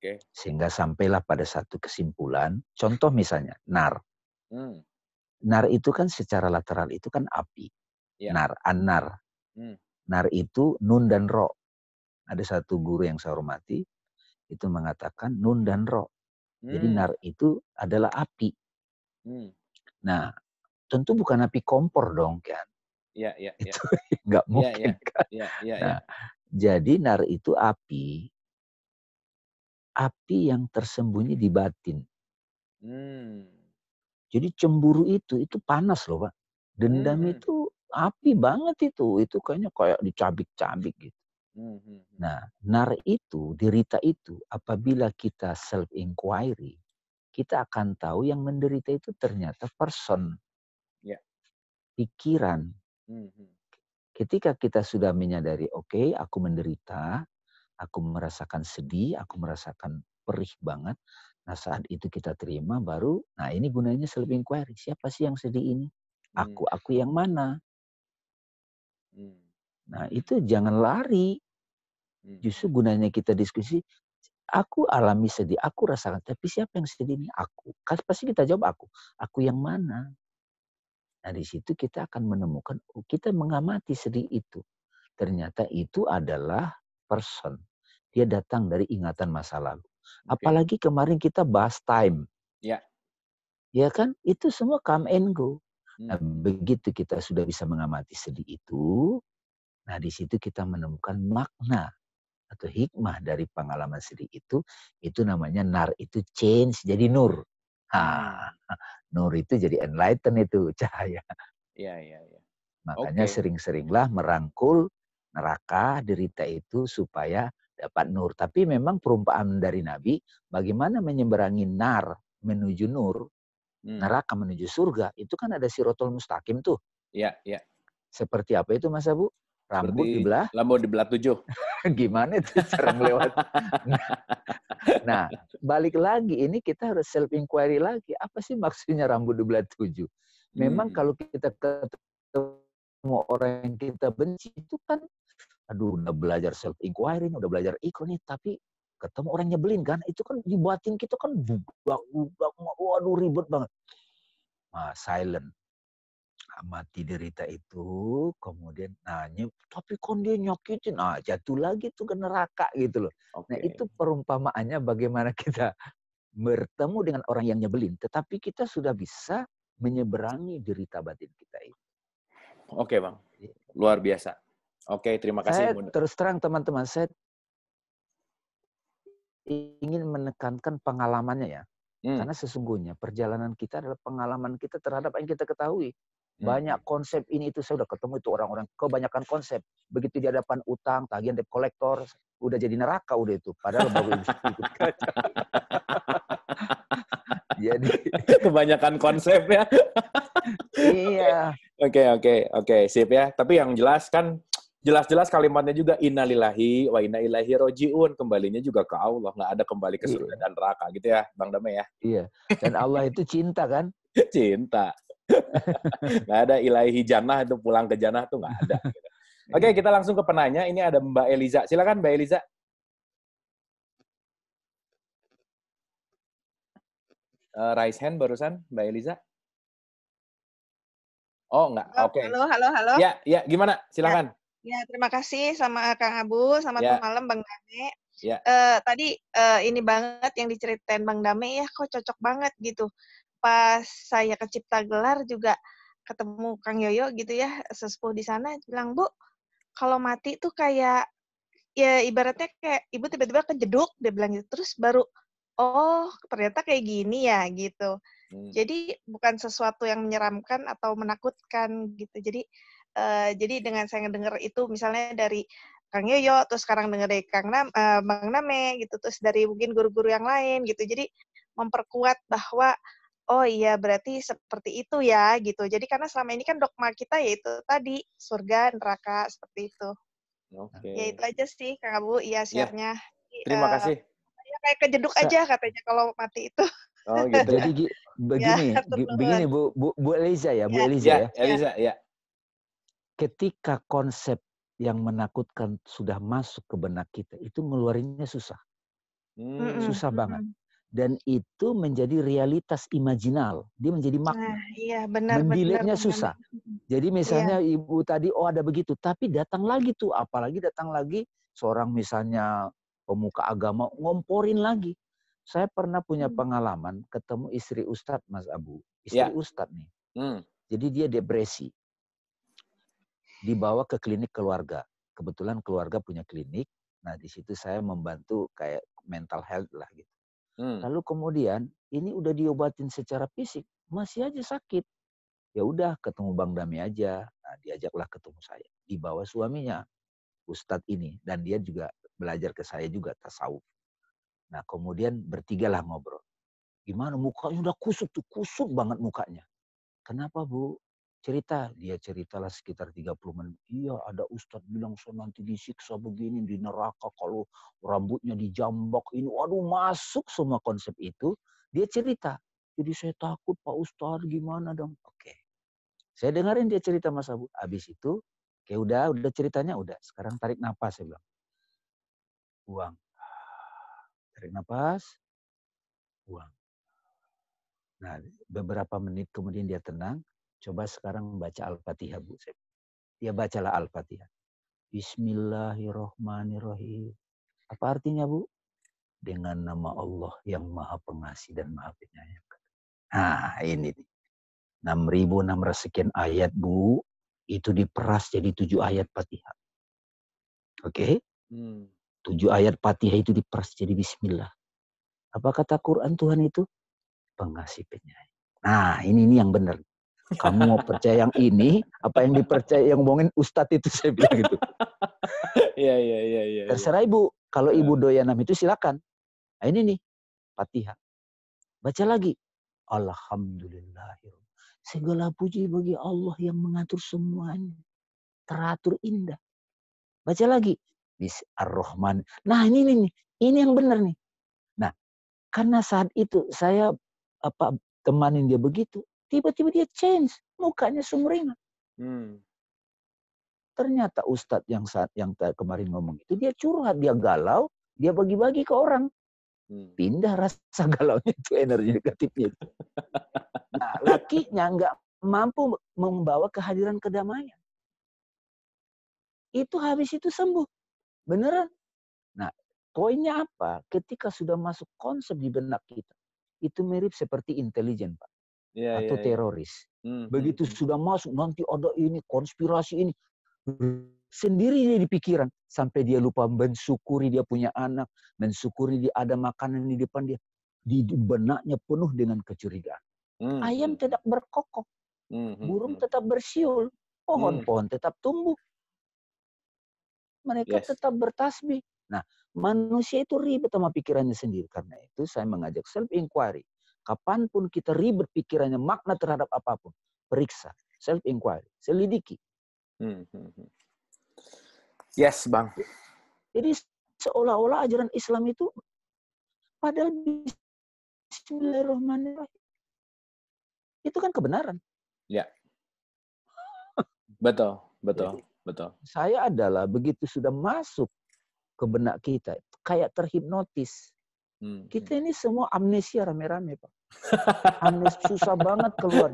Oke. Sehingga sampailah pada satu kesimpulan. Contoh misalnya, nar. Hmm. Nar itu kan secara lateral itu kan api. Ya. Nar, anar. Hmm. Nar itu nun dan ro. Ada satu guru yang saya hormati, itu mengatakan nun dan ro. Jadi Hmm. nar itu adalah api. Hmm. Nah, tentu bukan api kompor dong kan. Ya, ya, ya. Itu nggak Iya, mungkin kan. Ya, ya, ya. Nah, jadi nar itu api, api yang tersembunyi di batin. Hmm. Jadi cemburu itu, itu panas loh Pak. Dendam Hmm. itu api banget itu. Itu kayaknya kayak dicabik-cabik gitu. Hmm, hmm, hmm. Nah, nar itu, derita itu, apabila kita self inquiry, kita akan tahu yang menderita itu ternyata person, Ya. pikiran. Hmm. Ketika kita sudah menyadari, oke, aku menderita, aku merasakan sedih, aku merasakan perih banget. Nah, saat itu kita terima, baru, nah ini gunanya self inquiry. Siapa sih yang sedih ini? Hmm, Aku, aku yang mana? hmm, Nah, itu jangan lari. hmm, Justru gunanya kita diskusi, aku alami sedih, aku rasakan, tapi siapa yang sedih ini? Aku. Pasti kita jawab aku. Aku yang mana? Nah, di situ kita akan menemukan, oh, kita mengamati sedih itu. Ternyata itu adalah person. Dia datang dari ingatan masa lalu. Apalagi kemarin kita bahas time. Ya. Ya kan? Itu semua come and go. Nah, Hmm. begitu kita sudah bisa mengamati sedih itu, nah di situ kita menemukan makna atau hikmah dari pengalaman sedih itu, itu namanya nar itu change jadi nur. Ha, nur itu jadi enlighten itu cahaya. Ya, ya, ya. Makanya Oke. sering-seringlah merangkul neraka derita itu supaya dapat nur. Tapi memang perumpamaan dari Nabi, bagaimana menyeberangi nar menuju nur, Hmm. neraka menuju surga, itu kan ada sirotol mustaqim tuh. Ya, ya. Seperti apa itu Mas Abu? Rambut Seperti dibelah? Lambo dibelah tujuh. Gimana itu cara melewati? Nah, nah, balik lagi ini kita harus self inquiry lagi. Apa sih maksudnya rambut dibelah tujuh? Memang Hmm. kalau kita ketemu orang yang kita benci itu kan, aduh udah belajar self inquiry, udah belajar ikon nih, tapi ketemu orang nyebelin kan, itu kan di batin kita kan budak, budak, waduh ribet banget. Nah, silent. Amati derita itu, kemudian nanya, tapi kon dia nyakitin, nah jatuh lagi tuh ke neraka gitu loh. Nah Oke. itu perumpamaannya bagaimana kita bertemu dengan orang yang nyebelin, tetapi kita sudah bisa menyeberangi derita batin kita itu. Oke, Bang. Luar biasa. Oke, terima Saya kasih. Bunda. terus terang teman-teman, saya ingin menekankan pengalamannya ya. Hmm. Karena sesungguhnya perjalanan kita adalah pengalaman kita terhadap yang kita ketahui. Hmm. Banyak konsep ini itu saya udah ketemu itu orang-orang kebanyakan konsep. Begitu di hadapan utang, tagihan debt kolektor, udah jadi neraka udah itu. Padahal baru ikut jadi Kebanyakan konsep ya. iya, Oke, oke, oke, sip ya. Tapi yang jelas kan jelas-jelas kalimatnya juga innalillahi wa inna ilaihi rojiun. Kembalinya juga ke Allah, nggak ada kembali ke surga Iya. dan neraka gitu ya, Bang Dame ya. iya. Dan Allah itu cinta kan? Cinta. nggak ada ilahi jannah itu pulang ke jannah tuh nggak ada. gitu. Oke, Iya. kita langsung ke penanya. Ini ada Mbak Eliza. Silakan Mbak Eliza. Eh, raise hand barusan, Mbak Eliza. Oh, enggak. Oke. Halo, halo, halo. Ya, ya, gimana? Silakan. Ya, terima kasih sama Kang Abu. Selamat Ya. malam, Bang Dame. Ya. Eh, tadi eh, ini banget yang diceritain Bang Dame ya, kok cocok banget gitu. Pas saya ke Cipta Gelar juga ketemu Kang Yoyo gitu ya, sesepuh di sana bilang, "Bu, kalau mati tuh kayak ya ibaratnya kayak ibu tiba-tiba kejeduk," dia bilang gitu. Terus baru, "Oh, ternyata kayak gini ya," gitu. Hmm. Jadi bukan sesuatu yang menyeramkan atau menakutkan gitu. Jadi eh, jadi dengan saya ngedenger itu misalnya dari Kang Yoyo, terus sekarang denger dari Kang Nam, eh, Bang Name gitu, terus dari mungkin guru-guru yang lain gitu. Jadi memperkuat bahwa oh iya berarti seperti itu ya gitu. Jadi karena selama ini kan dogma kita yaitu tadi surga, neraka seperti itu. Oke. Ya itu aja sih Kang Abu, iya share-nya. Terima Eh, kasih. kayak kejeduk aja katanya kalau mati itu. Oh gitu. Jadi gi- begini, Ya, begini Bu Bu, Bu Eliza ya, Bu Ya. Eliza Ya, ya. Eliza, ya. Ketika konsep yang menakutkan sudah masuk ke benak kita, itu ngeluarinnya susah. Hmm. Susah banget. mm-mm. Dan itu menjadi realitas imajinal. Dia menjadi makna. Nah, iya benar benar. Mendelete-nya benar. susah. Jadi misalnya ibu tadi oh ada begitu, tapi datang lagi tuh, apalagi datang lagi seorang misalnya pemuka agama ngomporin lagi. Saya pernah punya Hmm. pengalaman ketemu istri Ustadz Mas Abu, Ya. istri Ustadz nih. Hmm. Jadi dia depresi, dibawa ke klinik keluarga. Kebetulan keluarga punya klinik. Nah di situ saya membantu kayak mental health lah gitu. Hmm. Lalu kemudian ini udah diobatin secara fisik, masih aja sakit. Ya udah ketemu Bang Dami aja. Nah, diajaklah ketemu saya. Dibawa suaminya, Ustadz ini dan dia juga belajar ke saya juga tasawuf. Nah, kemudian bertigalah ngobrol. Gimana mukanya udah kusut tuh, kusut banget mukanya. Kenapa, Bu? Cerita, dia ceritalah sekitar 30 menit. Iya, ada ustadz bilang saya nanti disiksa begini di neraka kalau rambutnya dijambak ini. Waduh, masuk semua konsep itu. Dia cerita. Jadi saya takut Pak Ustadz gimana dong? Oke. Saya dengerin dia cerita Mas Abu. Habis itu, kayak udah, udah ceritanya udah. Sekarang tarik napas saya bilang. Buang. Tarik napas. Buang. Nah, beberapa menit kemudian dia tenang. Coba sekarang baca Al-Fatihah, Bu. Saya- Dia bacalah Al-Fatihah. Bismillahirrohmanirrohim. Apa artinya, Bu? Dengan nama Allah yang maha pengasih dan maha penyayang. Nah, ini nih. 6.600 sekian ayat, Bu. Itu diperas jadi tujuh ayat Fatihah. Oke? Hmm. Tujuh ayat Fatihah itu diperas jadi Bismillah. Apa kata Quran Tuhan itu? Pengasih penyayang. Nah, ini ini yang benar. Kamu mau percaya yang ini, apa yang dipercaya yang ngomongin Ustadz itu saya bilang gitu. Iya, iya, iya, iya. iya. Terserah ibu. Kalau Ya. ibu doyanam itu silakan. Nah, ini nih, Fatihah. Baca lagi. Alhamdulillah. Segala puji bagi Allah yang mengatur semuanya. Teratur indah. Baca lagi. Bis Ar-Rahman. Nah ini nih, nih. ini yang benar nih. Nah, karena saat itu saya apa temanin dia begitu, tiba-tiba dia change, mukanya sumringah. Hmm. Ternyata Ustadz yang saat yang kemarin ngomong itu dia curhat, dia galau, dia bagi-bagi ke orang. Hmm. Pindah rasa galaunya itu energi negatifnya. itu. Nah, lakinya nggak mampu membawa kehadiran kedamaian. Itu habis itu sembuh. Beneran. Nah, poinnya apa? Ketika sudah masuk konsep di benak kita, itu mirip seperti intelijen, Pak, Iya, atau iya, iya. teroris. Hmm, Begitu hmm, hmm. sudah masuk, nanti ada ini, konspirasi ini. Sendiri dia di pikiran. Sampai dia lupa mensyukuri dia punya anak. Mensyukuri dia ada makanan di depan dia. Di benaknya penuh dengan kecurigaan. Hmm, Ayam hmm, tetap berkokok. hmm, hmm, Burung hmm. tetap bersiul. Pohon-pohon tetap tumbuh. Mereka Yes. tetap bertasbih. Nah, manusia itu ribet sama pikirannya sendiri. Karena itu saya mengajak self-inquiry. Kapan pun kita ribet pikirannya, makna terhadap apa pun. Periksa, self-inquiry, selidiki. Hmm, hmm, hmm. Yes, Bang. Jadi seolah-olah ajaran Islam itu padahal Bismillahirrahmanirrahim. Itu kan kebenaran. Betul, betul, betul. Saya adalah begitu sudah masuk ke benak kita, kayak terhipnotis. Hmm, Kita ini semua amnesia rame-rame, Pak. Amnesia susah banget keluar.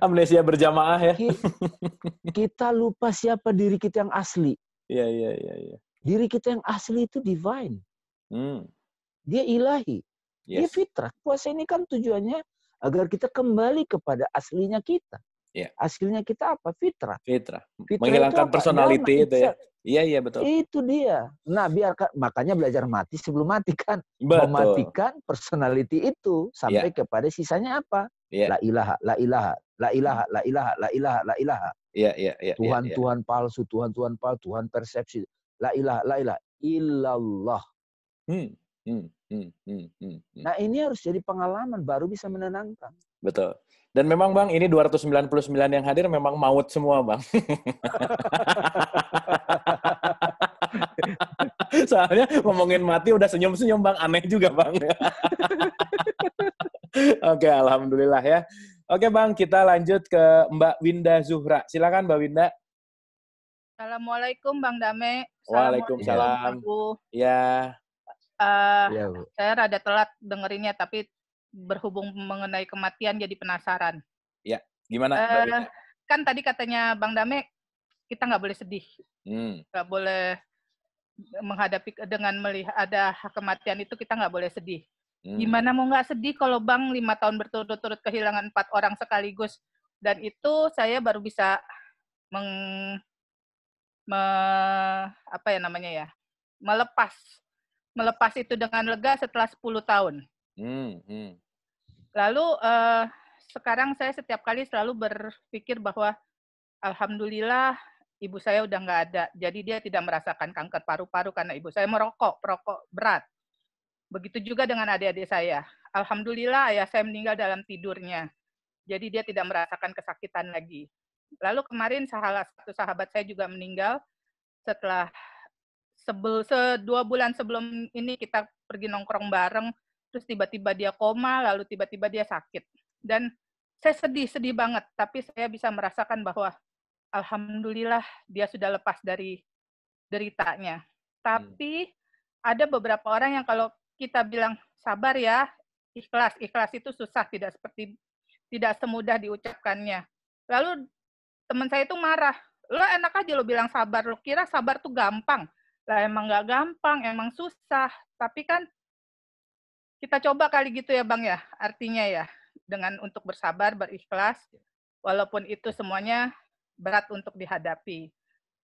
Amnesia berjamaah ya. Ki- Kita lupa siapa diri kita yang asli. Iya, iya, iya, iya. Diri kita yang asli itu divine. Hmm. Dia ilahi. Dia Yes. fitrah. Puasa ini kan tujuannya agar kita kembali kepada aslinya kita. Iya. Aslinya kita apa? Fitrah. Fitrah. Fitrah Menghilangkan itu personality itu ya. Iya, iya, betul. Itu dia. Nah, biar makanya belajar mati sebelum mati kan. Betul. Mematikan personality itu sampai kepada sisanya apa? Iya. La ilaha, la ilaha, la ilaha, la ilaha, la ilaha, la ilaha. Iya, iya, iya. Tuhan iya, iya. Tuhan palsu, Tuhan Tuhan palsu, Tuhan persepsi. La ilaha, la ilaha illallah. Hmm, hmm, hmm, hmm, hmm, hmm. Nah, ini harus jadi pengalaman baru bisa menenangkan. Betul. Dan memang Bang, ini 299 yang hadir memang maut semua Bang. Soalnya ngomongin mati udah senyum-senyum Bang, aneh juga Bang. Oke, alhamdulillah ya. Oke Bang, kita lanjut ke Mbak Winda Zuhra. Silakan Mbak Winda. Assalamualaikum Bang Dame. Waalaikumsalam. Ya. Uh, ya, Bu. Saya rada telat dengerinnya, tapi berhubung mengenai kematian jadi penasaran. Ya, gimana? Uh, kan tadi katanya Bang Dame, kita nggak boleh sedih. Hmm. Nggak hmm. boleh menghadapi dengan melihat ada kematian itu kita nggak boleh sedih. Hmm. Gimana mau nggak sedih kalau Bang lima tahun berturut-turut kehilangan empat orang sekaligus dan itu saya baru bisa meng me, apa ya namanya ya melepas melepas itu dengan lega setelah 10 tahun. Hmm, hmm. Lalu uh, sekarang saya setiap kali selalu berpikir bahwa alhamdulillah ibu saya udah nggak ada, jadi dia tidak merasakan kanker paru-paru karena ibu saya merokok, perokok berat. Begitu juga dengan adik-adik saya. Alhamdulillah ayah saya meninggal dalam tidurnya, jadi dia tidak merasakan kesakitan lagi. Lalu kemarin salah satu sahabat saya juga meninggal setelah sebel se dua bulan sebelum ini kita pergi nongkrong bareng, terus tiba-tiba dia koma, lalu tiba-tiba dia sakit. Dan saya sedih, sedih banget. Tapi saya bisa merasakan bahwa alhamdulillah dia sudah lepas dari deritanya. Tapi hmm. ada beberapa orang yang kalau kita bilang sabar ya, ikhlas, ikhlas itu susah, tidak seperti tidak semudah diucapkannya. Lalu teman saya itu marah, lo enak aja lo bilang sabar, lo kira sabar tuh gampang. Lah emang nggak gampang, emang susah. Tapi kan kita coba kali gitu ya Bang ya, artinya ya, dengan untuk bersabar, berikhlas, walaupun itu semuanya berat untuk dihadapi.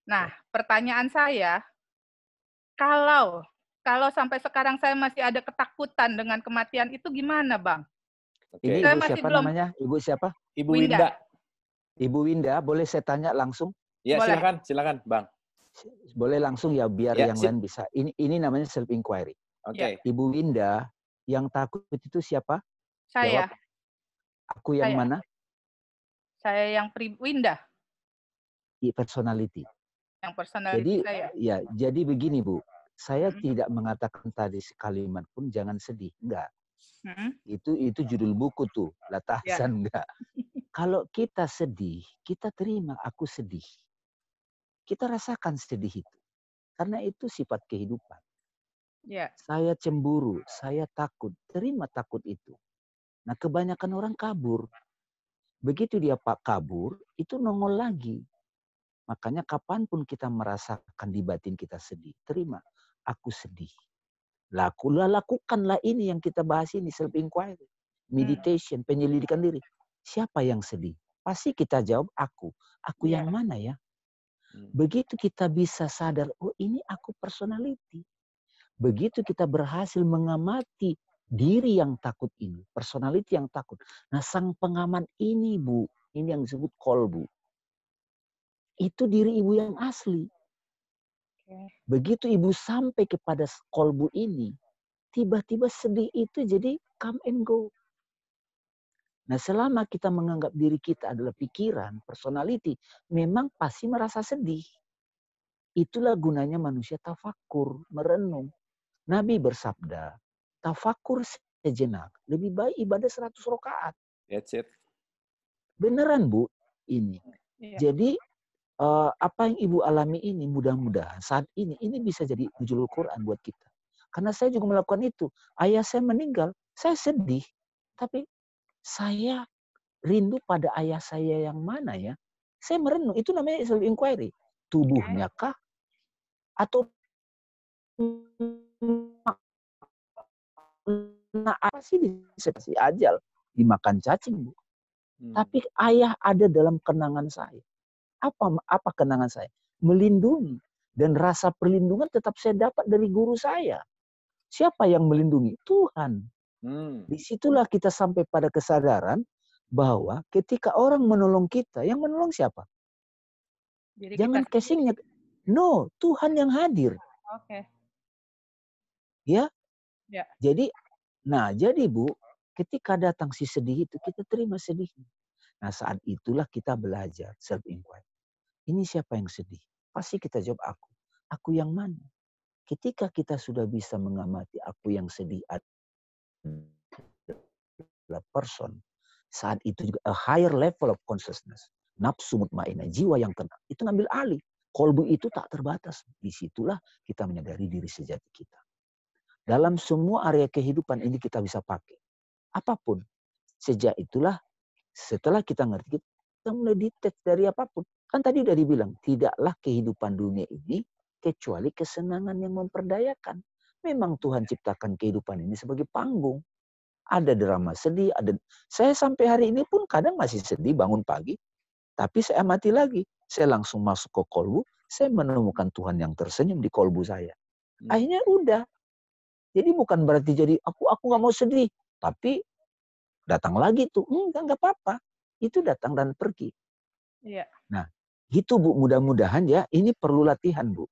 Nah, pertanyaan saya, kalau kalau sampai sekarang saya masih ada ketakutan dengan kematian itu gimana, Bang? Ini saya ibu masih siapa belum... namanya? Ibu siapa? Ibu Winda. Winda. Ibu Winda, boleh saya tanya langsung? Ya, boleh. silakan, silakan, Bang. Boleh langsung ya biar ya, yang lain bisa. Ini ini namanya self inquiry. Oke. Okay. Ibu Winda, yang takut itu siapa? Saya. Jawab. Aku yang saya. mana? Saya yang pri Winda personality. Yang personality jadi, saya. Ya, jadi begini Bu, saya hmm. tidak mengatakan tadi sekalimat pun jangan sedih, enggak. Hmm. Itu itu judul buku tuh, Latahsan ya. enggak. Kalau kita sedih, kita terima aku sedih. Kita rasakan sedih itu. Karena itu sifat kehidupan. Ya. Saya cemburu, saya takut, terima takut itu. Nah, kebanyakan orang kabur. Begitu dia pak kabur, itu nongol lagi. Makanya kapan pun kita merasakan di batin kita sedih, terima, aku sedih. Lakulah lakukanlah ini yang kita bahas ini self inquiry, meditation, hmm. penyelidikan diri. Siapa yang sedih? Pasti kita jawab aku. Aku yeah. yang mana ya? Hmm. Begitu kita bisa sadar, oh ini aku personality. Begitu kita berhasil mengamati diri yang takut ini, personality yang takut. Nah, sang pengaman ini, Bu, ini yang disebut kolbu itu diri ibu yang asli. Begitu ibu sampai kepada kolbu ini, tiba-tiba sedih itu jadi come and go. Nah selama kita menganggap diri kita adalah pikiran, personality, memang pasti merasa sedih. Itulah gunanya manusia tafakur, merenung. Nabi bersabda, tafakur sejenak, lebih baik ibadah 100 rakaat. That's it. Beneran Bu, ini. Yeah. Jadi uh, apa yang ibu alami ini mudah-mudahan saat ini ini bisa jadi nuzul Quran buat kita. Karena saya juga melakukan itu. Ayah saya meninggal, saya sedih. Tapi saya rindu pada ayah saya yang mana ya? Saya merenung. Itu namanya self inquiry. Tubuhnya kah? Atau nah apa sih si ajal dimakan cacing bu. Hmm. Tapi ayah ada dalam kenangan saya. Apa apa kenangan saya? Melindungi dan rasa perlindungan tetap saya dapat dari guru saya. Siapa yang melindungi? Tuhan. Hmm. Di situlah kita sampai pada kesadaran bahwa ketika orang menolong kita, yang menolong siapa? Jadi Jangan kita... casingnya. No, Tuhan yang hadir. Oke. Okay. Ya? Ya. Jadi, nah jadi Bu, ketika datang si sedih itu, kita terima sedihnya. Nah saat itulah kita belajar self inquiry. Ini siapa yang sedih? Pasti kita jawab aku. Aku yang mana? ketika kita sudah bisa mengamati aku yang sedih adalah person, saat itu juga a higher level of consciousness, nafsu mutmainah, jiwa yang tenang, itu ngambil alih. Kolbu itu tak terbatas. Di situlah kita menyadari diri sejati kita. Dalam semua area kehidupan ini kita bisa pakai. Apa pun. Sejak itulah, setelah kita ngerti, kita mulai detect dari apa pun. Kan tadi udah dibilang, tidaklah kehidupan dunia ini kecuali kesenangan yang memperdayakan. Memang Tuhan ciptakan kehidupan ini sebagai panggung. Ada drama sedih, ada saya sampai hari ini pun kadang masih sedih bangun pagi, tapi saya mati lagi. Saya langsung masuk ke kolbu, saya menemukan Tuhan yang tersenyum di kolbu saya. Hmm. Akhirnya udah. Jadi bukan berarti jadi aku aku nggak mau sedih, tapi datang lagi tuh enggak nggak apa-apa. Itu datang dan pergi. Iya. Nah, gitu Bu, mudah-mudahan ya ini perlu latihan Bu.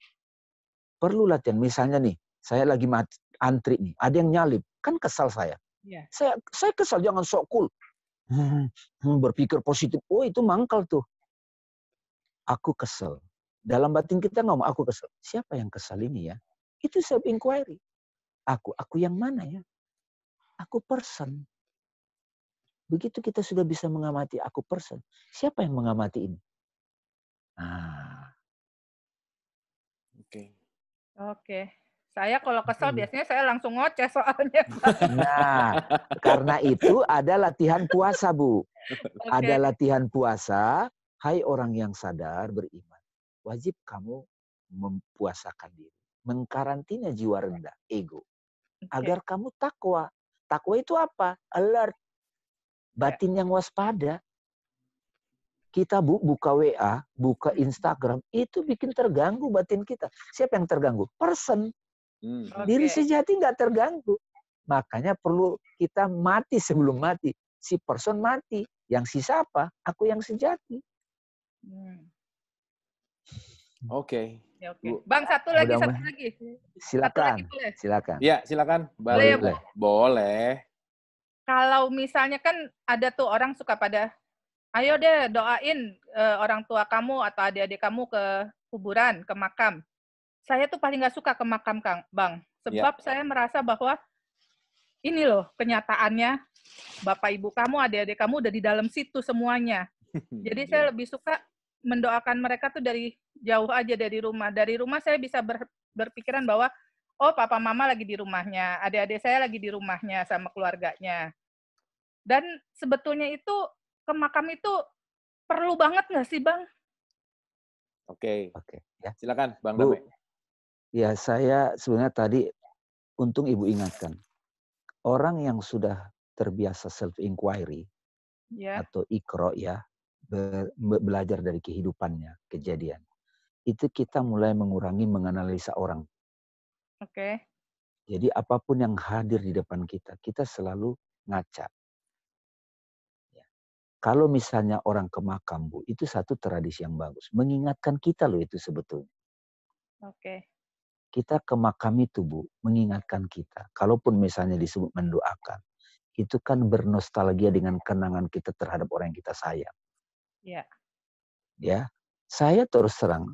Perlu latihan. Misalnya nih, saya lagi mati, antri nih, ada yang nyalip, kan kesal saya. Iya. Saya saya kesal jangan sok cool. Hmm, hmm, berpikir positif. Oh itu mangkal tuh. Aku kesel. Dalam batin kita ngomong aku kesel. Siapa yang kesal ini ya? Itu self inquiry. Aku, aku yang mana ya? Aku person. Begitu kita sudah bisa mengamati aku person. Siapa yang mengamati ini? Nah. Oke. Okay. Oke. Okay. Saya kalau kesel biasanya saya langsung ngoceh soalnya. Nah, karena itu ada latihan puasa, Bu. Okay. Ada latihan puasa, hai orang yang sadar beriman. Wajib kamu mempuasakan diri. Mengkarantina jiwa rendah, ego. Okay. Agar kamu takwa. Takwa itu apa? Alert. Batin yang waspada. Kita bu, buka WA, buka Instagram, itu bikin terganggu batin kita. Siapa yang terganggu? Person. Hmm. Okay. Diri sejati nggak terganggu. Makanya perlu kita mati sebelum mati. Si person mati. Yang sisa apa? Aku yang sejati. Hmm. Oke. Okay. Okay. Bang satu lagi, Mudah satu lagi. Silakan. Lagi silakan. Ya, silakan. Boleh, ya, boleh. boleh. Kalau misalnya kan ada tuh orang suka pada, ayo deh doain uh, orang tua kamu atau adik-adik kamu ke kuburan, ke makam saya tuh paling nggak suka ke makam Kang Bang, sebab ya. saya merasa bahwa ini loh kenyataannya bapak ibu kamu, adik-adik kamu udah di dalam situ semuanya. Jadi saya ya. lebih suka mendoakan mereka tuh dari jauh aja dari rumah. Dari rumah saya bisa ber, berpikiran bahwa oh papa mama lagi di rumahnya, adik-adik saya lagi di rumahnya sama keluarganya. Dan sebetulnya itu ke makam itu perlu banget nggak sih bang? Oke, oke, ya silakan bang Bu, Ya, saya sebenarnya tadi untung Ibu ingatkan. Orang yang sudah terbiasa self inquiry yeah. atau ikro ya, be, be, belajar dari kehidupannya, kejadian. Itu kita mulai mengurangi menganalisa orang. Oke. Okay. Jadi apa pun yang hadir di depan kita, kita selalu ngaca. Ya. Kalau misalnya orang ke makam, Bu, itu satu tradisi yang bagus. Mengingatkan kita loh itu sebetulnya. Oke. Okay kita ke makam itu Bu, mengingatkan kita. Kalaupun misalnya disebut mendoakan, itu kan bernostalgia dengan kenangan kita terhadap orang yang kita sayang. Ya. Ya, saya terus terang,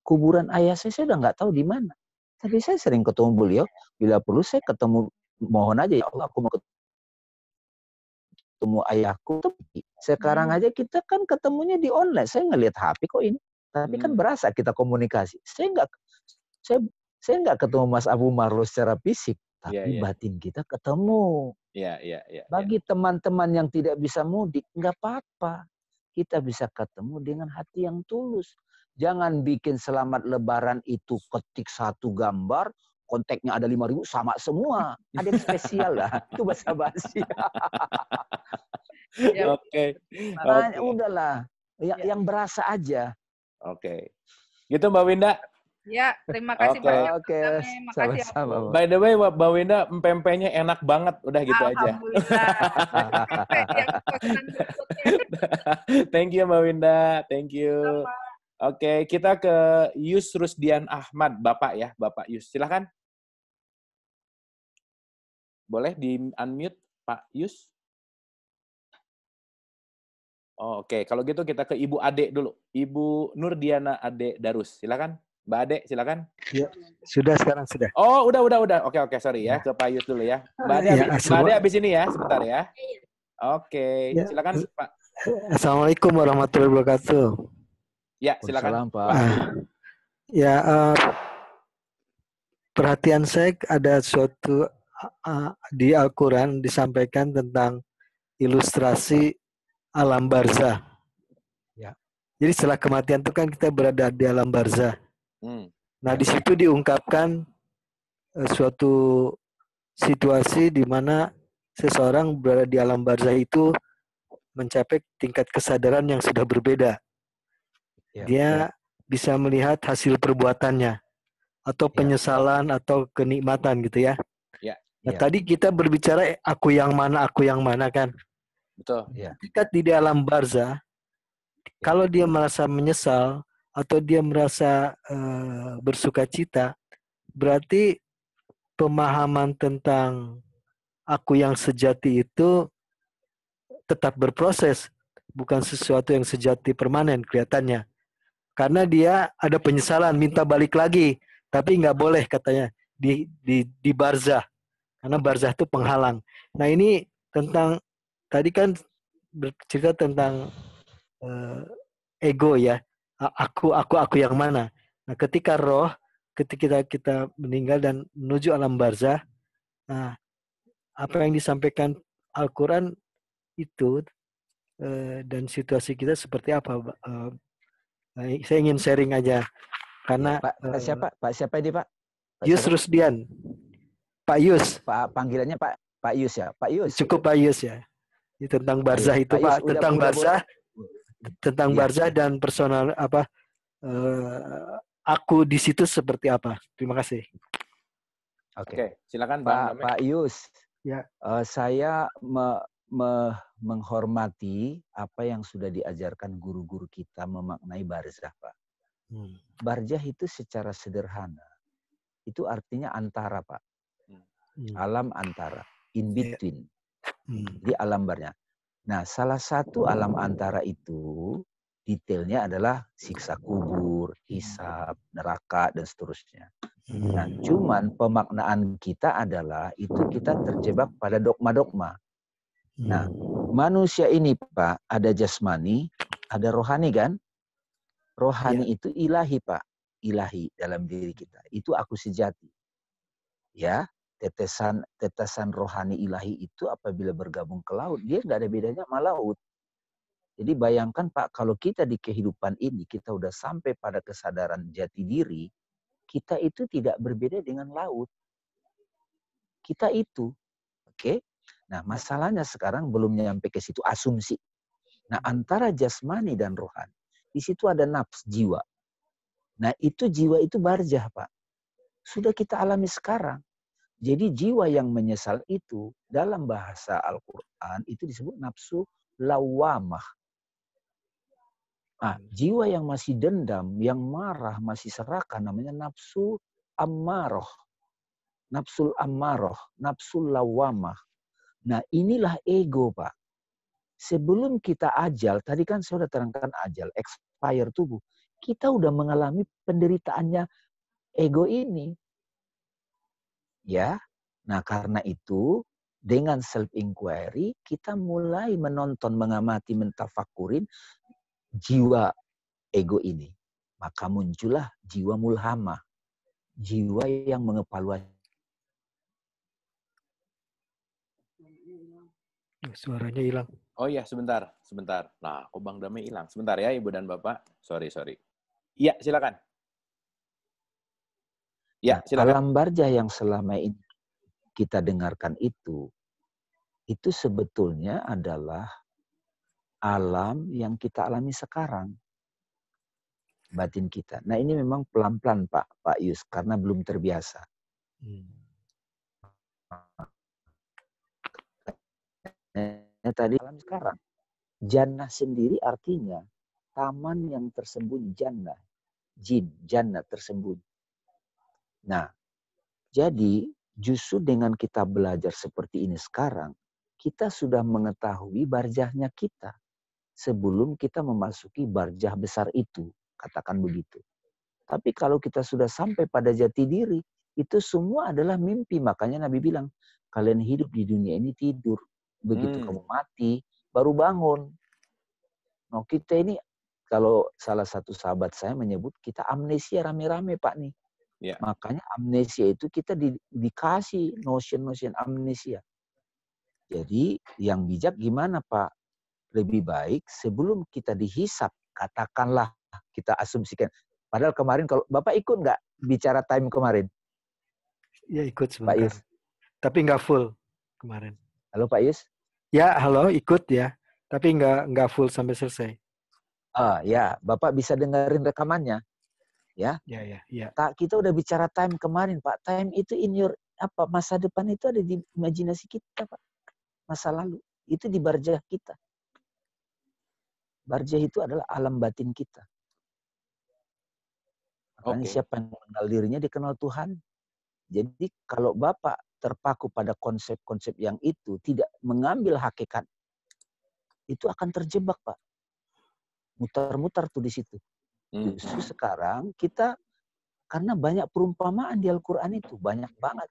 kuburan ayah saya, saya udah nggak tahu di mana. Tapi saya sering ketemu beliau, bila perlu saya ketemu, mohon aja ya Allah, aku mau ketemu ayahku. Sekarang hmm. aja kita kan ketemunya di online, saya ngelihat HP kok ini. Tapi kan hmm. kan berasa kita komunikasi. Saya nggak, saya saya nggak ketemu Mas Abu Marlo secara fisik, tapi yeah, yeah. batin kita ketemu. Yeah, yeah, yeah, Bagi teman-teman yang tidak bisa mudik, nggak apa-apa. Kita bisa ketemu dengan hati yang tulus. Jangan bikin selamat lebaran itu ketik satu gambar, konteknya ada lima ribu sama semua. Ada yang spesial lah. Itu bahasa basi. Ya, Oke. Okay. Udahlah. Yang, ya. yang berasa aja. Oke. Okay. Gitu Mbak Winda. Ya, terima kasih okay. banyak. Oke, okay. sama-sama. By the way, Mbak Winda, pempenya enak banget. Udah gitu aja. Thank you, Mbak Winda. Thank you. Oke, okay, kita ke Yus Rusdian Ahmad, Bapak ya, Bapak Yus. Silahkan. Boleh di unmute, Pak Yus? Oh, Oke, okay. kalau gitu kita ke Ibu Ade dulu. Ibu Nurdiana Ade Darus, silakan. Mbak Ade, silakan. Ya, sudah sekarang sudah. Oh, udah, udah, udah. Oke, oke, sorry ya. Ke Pak Yus dulu ya. Mbak Ade, Ya, habis, Mbak Ade habis ini ya, sebentar ya. Oke, Ya. silakan Pak. Assalamualaikum warahmatullahi wabarakatuh. Ya, silakan. Waalaikumsalam, Pak. Ah, ya, eh, perhatian saya ada suatu ah, di Al-Quran disampaikan tentang ilustrasi alam barzah. Ya. Jadi setelah kematian itu kan kita berada di alam barzah. Hmm. Nah, di situ diungkapkan eh, suatu situasi di mana seseorang berada di alam barzah itu mencapai tingkat kesadaran yang sudah berbeda. Ya, Dia ya. bisa melihat hasil perbuatannya atau Ya. penyesalan atau kenikmatan gitu ya. Nah, Ya. tadi kita berbicara aku yang mana, aku yang mana kan. Betul. Ketika di alam barzah, kalau dia merasa menyesal atau dia merasa eh, bersuka cita, berarti pemahaman tentang aku yang sejati itu tetap berproses, bukan sesuatu yang sejati permanen kelihatannya. Karena dia ada penyesalan, minta balik lagi, tapi nggak boleh katanya di di di barzah, karena barzah itu penghalang. Nah ini tentang tadi kan bercerita tentang eh, ego ya, aku aku aku yang mana. Nah ketika roh, ketika kita kita meninggal dan menuju alam barzah, nah apa yang disampaikan Al-Quran itu eh, dan situasi kita seperti apa? Eh, nah, saya ingin sharing aja karena Pak, Pak eh, siapa? Pak siapa ini, Pak? Pak Yus? Rusdian, Pak Yus, Pak panggilannya Pak Pak Yus ya. Pak Yus. cukup Pak Yus ya. Ini tentang barzah itu Pak Yus Pak, udah- tentang udah barzah, tentang Iya. barzah dan personal apa eh, aku di situ seperti apa? Terima kasih. Oke. Oke, silakan Bang Pak. Pak Yus. Ya. eh, saya me- me- menghormati apa yang sudah diajarkan guru-guru kita memaknai barzah, Pak. Hmm. Barzah itu secara sederhana itu artinya antara, Pak. Hmm. Alam antara, in Iya. between. Hmm. di alam barnya. Nah, salah satu alam antara itu detailnya adalah siksa kubur, hisab, neraka dan seterusnya. Nah, Hmm. cuman pemaknaan kita adalah itu kita terjebak pada dogma-dogma. Nah, manusia ini Pak, ada jasmani, ada rohani kan? Rohani itu ilahi Pak, ilahi dalam diri kita. Itu aku sejati. Ya, tetesan tetesan rohani ilahi itu apabila bergabung ke laut, dia nggak ada bedanya sama laut. Jadi bayangkan Pak, kalau kita di kehidupan ini kita udah sampai pada kesadaran jati diri, kita itu tidak berbeda dengan laut. Kita itu, oke? Nah, masalahnya sekarang belum nyampe ke situ asumsi. Nah, antara jasmani dan rohani, di situ ada nafs jiwa. Nah, itu jiwa itu barjah, Pak. Sudah kita alami sekarang. Jadi jiwa yang menyesal itu dalam bahasa Al-Quran itu disebut nafsu lawamah. Nah, jiwa yang masih dendam, yang marah, masih serakah namanya nafsu ammaroh. Nafsul ammaroh, nafsul lawamah. Nah inilah ego Pak. Sebelum kita ajal, tadi kan saya sudah terangkan ajal, expire tubuh. Kita udah mengalami penderitaannya ego ini. Ya, nah karena itu dengan self inquiry kita mulai menonton, mengamati, mentafakurin jiwa ego ini. Maka muncullah jiwa mulhamah. Jiwa yang mengevaluasi Suaranya hilang. Oh iya, sebentar, sebentar. Nah, kok Bang Dame hilang? Sebentar ya, Ibu dan Bapak. Sorry, sorry. Iya, silakan. Ya, Nah, silakan. Alam barjah yang selama ini kita dengarkan itu, itu sebetulnya adalah alam yang kita alami sekarang. Batin kita. Nah ini memang pelan-pelan Pak, Pak Yus, karena belum terbiasa. Hmm. Nah, tadi alam sekarang. Jannah sendiri artinya taman yang tersembunyi jannah. Jin, jannah tersembunyi. Nah, jadi justru dengan kita belajar seperti ini sekarang, kita sudah mengetahui barjahnya kita sebelum kita memasuki barjah besar itu, katakan begitu. Tapi kalau kita sudah sampai pada jati diri, itu semua adalah mimpi. Makanya Nabi bilang, kalian hidup di dunia ini tidur. Begitu Hmm. kamu mati, baru bangun. Nah, kita ini kalau salah satu sahabat saya menyebut kita amnesia rame-rame Pak nih. Ya. Makanya amnesia itu kita di- dikasih notion-notion amnesia. Jadi yang bijak gimana Pak? Lebih baik sebelum kita dihisap, katakanlah kita asumsikan. Padahal kemarin kalau Bapak ikut nggak bicara time kemarin? Ya ikut Pak sebentar. Yus. Tapi nggak full kemarin. Halo Pak Yus? Ya halo ikut ya. Tapi nggak nggak full sampai selesai. Ah ya, Bapak bisa dengerin rekamannya. Ya ya ya. Tak, kita udah bicara time kemarin, Pak. Time itu in your apa masa depan itu ada di imajinasi kita, Pak. Masa lalu itu di barjah kita. Barjah itu adalah alam batin kita. Makanya siapa yang mengenal dirinya dikenal Tuhan. Jadi kalau Bapak terpaku pada konsep-konsep yang itu, tidak mengambil hakikat, itu akan terjebak, Pak. Mutar-mutar tuh di situ. Hmm. Justru sekarang kita karena banyak perumpamaan di Al-Quran itu banyak banget.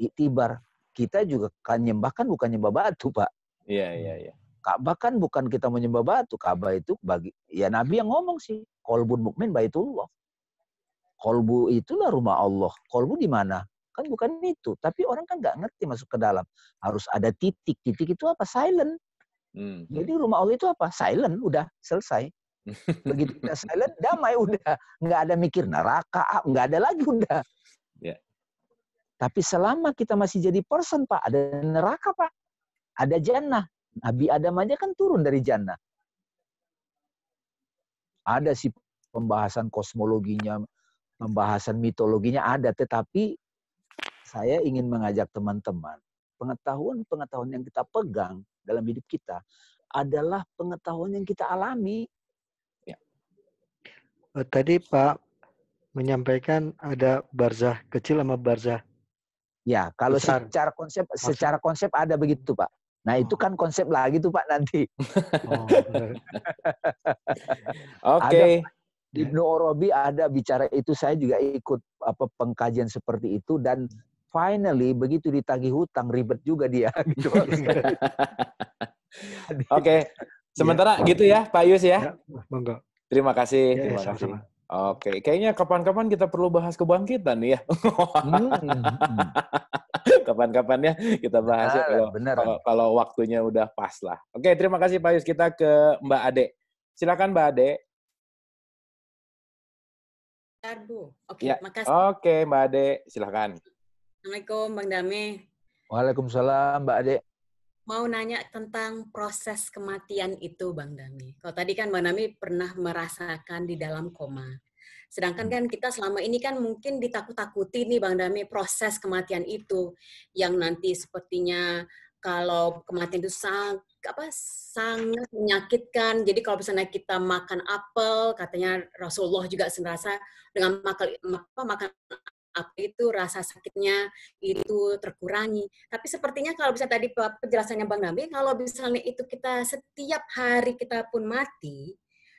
Iktibar kita juga kan nyembah kan bukan nyembah batu pak. Iya, iya, iya. Ka'bah kan bukan kita menyembah batu. Ka'bah itu bagi ya Nabi yang ngomong sih. Kolbun mukmin baitullah. Kolbu itulah rumah Allah. Kolbu di mana? Kan bukan itu. Tapi orang kan nggak ngerti masuk ke dalam. Harus ada titik. Titik itu apa? Silent. Hmm. Jadi rumah Allah itu apa? Silent. Udah selesai. Begitu kita silent, damai udah. Nggak ada mikir neraka, ah, nggak ada lagi udah. Ya. Tapi selama kita masih jadi person, Pak, ada neraka, Pak. Ada jannah. Nabi Adam aja kan turun dari jannah. Ada sih pembahasan kosmologinya, pembahasan mitologinya ada. Tetapi saya ingin mengajak teman-teman, pengetahuan-pengetahuan yang kita pegang dalam hidup kita adalah pengetahuan yang kita alami. Eh, Tadi Pak menyampaikan ada barzah kecil sama barzah. Ya, kalau Besar. secara konsep Maksud- secara konsep ada begitu, Pak. Nah, itu Oh. kan konsep lagi tuh, Pak, nanti. Oh. Oke. Ya. Ibnu Arabi ada bicara itu, saya juga ikut apa pengkajian seperti itu dan finally begitu ditagih hutang ribet juga dia gitu. Oke. Sementara gitu ya, Pak Yus ya. Ya, monggo. Terima kasih, Ya, ya, terima kasih. sama-sama. Oke, kayaknya kapan-kapan kita perlu bahas kebangkitan nih ya. Hmm, hmm. Kapan-kapan ya kita bahas ya kalau, benar. kalau kalau waktunya udah pas lah. Oke, terima kasih Pak Yus. Kita ke Mbak Ade. Silakan Mbak Ade. Bu. Oke, Ya. makasih. Oke, Mbak Ade, silakan. Assalamualaikum, Bang Dame. Waalaikumsalam, Mbak Ade. Mau nanya tentang proses kematian itu, Bang Dami. Kalau tadi kan Bang Dami pernah merasakan di dalam koma. Sedangkan kan kita selama ini kan mungkin ditakut-takuti nih Bang Dami proses kematian itu yang nanti sepertinya kalau kematian itu sang, apa, sangat menyakitkan. Jadi kalau misalnya kita makan apel, katanya Rasulullah juga serasa dengan makan apa, makan apel itu rasa sakitnya itu terkurangi. Tapi sepertinya kalau bisa tadi penjelasannya Bang Nabi, kalau misalnya itu kita setiap hari kita pun mati,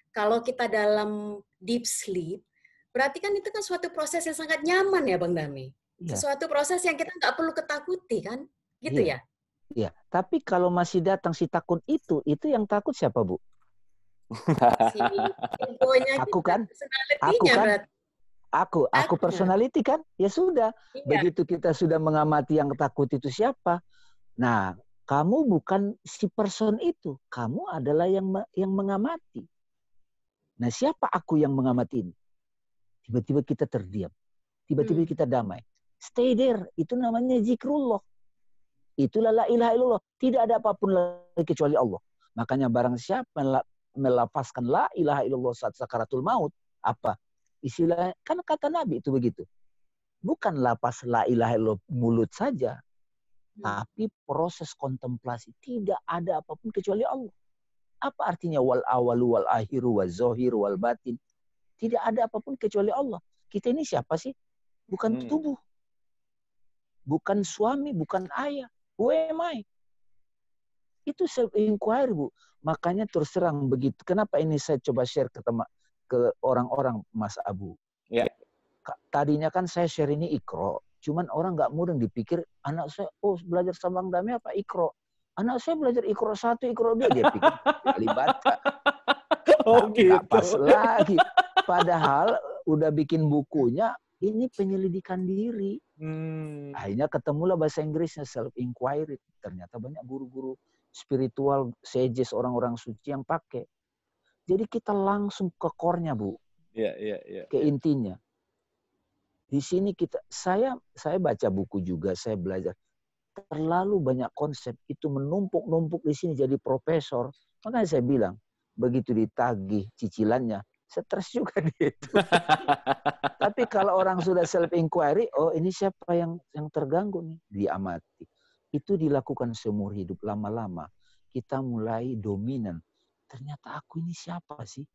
kalau kita dalam deep sleep, berarti kan itu kan suatu proses yang sangat nyaman ya Bang Dami. Iya. Suatu proses yang kita nggak perlu ketakuti kan? Gitu Iya. ya? Iya, tapi kalau masih datang si takut itu, itu yang takut siapa, Bu? Si Aku kan, aku kan, berarti. Aku, aku personality kan? Ya sudah, Iya. begitu kita sudah mengamati yang takut itu siapa. Nah, kamu bukan si person itu, kamu adalah yang yang mengamati. Nah, siapa aku yang mengamati ini? Tiba-tiba kita terdiam. Tiba-tiba Hmm. kita damai. Stay there, itu namanya zikrullah. Itulah la ilaha illallah. Tidak ada apa pun lagi kecuali Allah. Makanya barang siapa mela- melafazkan la ilaha illallah saat sakaratul maut, apa? Istilah kan kata Nabi itu begitu. Bukan lapas la ilaha illallah mulut saja, Hmm. tapi proses kontemplasi. Tidak ada apa pun kecuali Allah. Apa artinya wal awalu wal akhiru wal zohiru wal batin? Tidak ada apa pun kecuali Allah. Kita ini siapa sih? Bukan Hmm. tubuh. Bukan suami, bukan ayah. Who am I? Itu self inquiry, Bu. Makanya terus terang begitu. Kenapa ini saya coba share ke teman ke orang-orang Mas Abu. Ya. Tadinya kan saya share ini ikro, cuman orang nggak mudeng dipikir anak saya oh belajar sama Bang Dami apa ikro. Anak saya belajar ikro satu, ikro dua dia pikir kali baca. Oh nggak gitu. pas lagi. Padahal udah bikin bukunya ini penyelidikan diri. Hmm. Akhirnya ketemulah bahasa Inggrisnya self inquiry. Ternyata banyak guru-guru spiritual sages orang-orang suci yang pakai. Jadi kita langsung ke core-nya, Bu, Iya, iya, iya. ke intinya. Di sini kita saya saya baca buku juga, saya belajar. Terlalu banyak konsep itu menumpuk-numpuk di sini jadi profesor. Makanya saya bilang, begitu ditagih cicilannya, stres juga dia itu. Tapi kalau orang sudah self inquiry, oh ini siapa yang yang terganggu nih, diamati. Itu dilakukan seumur hidup lama-lama. Kita mulai dominan. Ternyata aku ini siapa sih?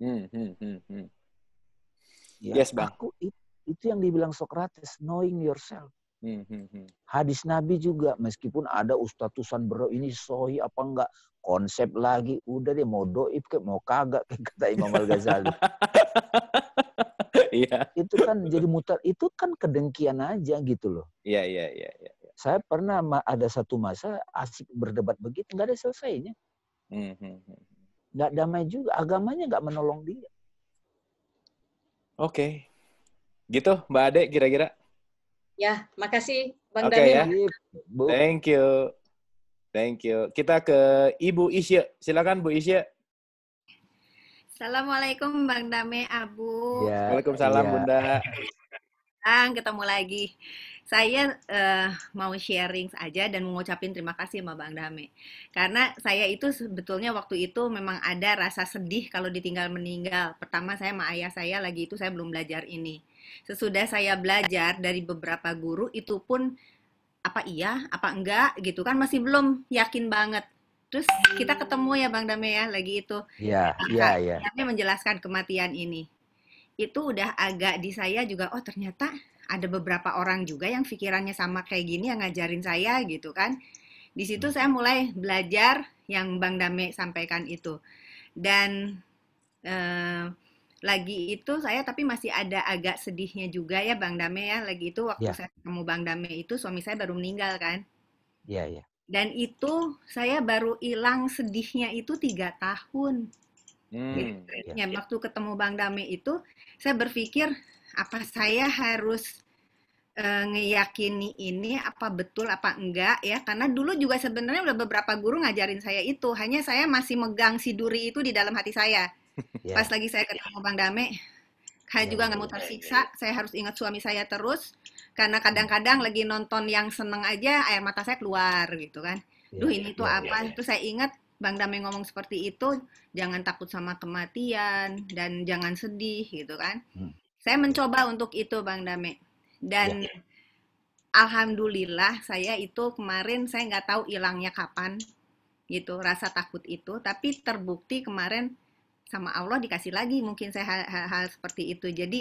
Hmm, hmm, hmm, hmm. Ya, Yes, Bang. Aku it- itu yang dibilang Socrates, knowing yourself. Hmm, hmm, hmm. Hadis Nabi juga, meskipun ada ustatusan bro ini sohi apa enggak, konsep lagi, udah deh mau doib ke mau kagak kayak kata Imam Al Ghazali. Iya, itu kan jadi mutar, itu kan kedengkian aja gitu loh. iya, iya, iya, iya. Saya pernah ada satu masa asik berdebat begitu, nggak ada selesainya. Hmm, hmm, hmm. Nggak damai juga, agamanya nggak menolong dia. Oke. Gitu, Mbak Ade kira-kira. Ya, makasih Bang Oke Dami. ya. Bu. Thank you. Thank you. Kita ke Ibu Isya. Silakan Bu Isya. Assalamualaikum Bang Dame Abu. Ya, Waalaikumsalam iya. Bunda. Bang, ketemu lagi. Saya eh, mau sharing aja dan mengucapin terima kasih sama Bang Dame. Karena saya itu sebetulnya waktu itu memang ada rasa sedih kalau ditinggal meninggal. Pertama saya sama ayah saya lagi itu saya belum belajar ini. Sesudah saya belajar dari beberapa guru itu pun apa iya, apa enggak gitu kan masih belum yakin banget. Terus kita ketemu ya Bang Dame ya lagi itu. Ya, ya, ya. Kami menjelaskan kematian ini. Itu udah agak di saya juga, oh ternyata ada beberapa orang juga yang pikirannya sama kayak gini yang ngajarin saya gitu kan. Di situ saya mulai belajar yang Bang Dame sampaikan itu. Dan eh, lagi itu saya tapi masih ada agak sedihnya juga ya Bang Dame ya. Lagi itu waktu Ya. saya ketemu Bang Dame itu suami saya baru meninggal kan. Ya, ya. Dan itu saya baru hilang sedihnya itu tiga tahun. Hmm. Ya, waktu ketemu Bang Dame itu, saya berpikir apa saya harus eh, ngeyakini ini apa betul apa enggak ya? Karena dulu juga sebenarnya udah beberapa guru ngajarin saya itu, hanya saya masih megang si duri itu di dalam hati saya. ya. Pas lagi saya ketemu Bang Dame, saya Ya, juga nggak mau ya, ya, tersiksa, saya harus ingat suami saya terus, karena kadang-kadang lagi nonton yang seneng aja air mata saya keluar gitu kan. Ya, Duh ini tuh ya, apa? Terus saya ingat Bang Dame ngomong seperti itu, jangan takut sama kematian dan jangan sedih gitu kan. Hmm. Saya mencoba untuk itu Bang Dame. Dan alhamdulillah saya itu kemarin saya nggak tahu hilangnya kapan gitu rasa takut itu, tapi terbukti kemarin sama Allah dikasih lagi mungkin saya hal- hal-hal seperti itu. Jadi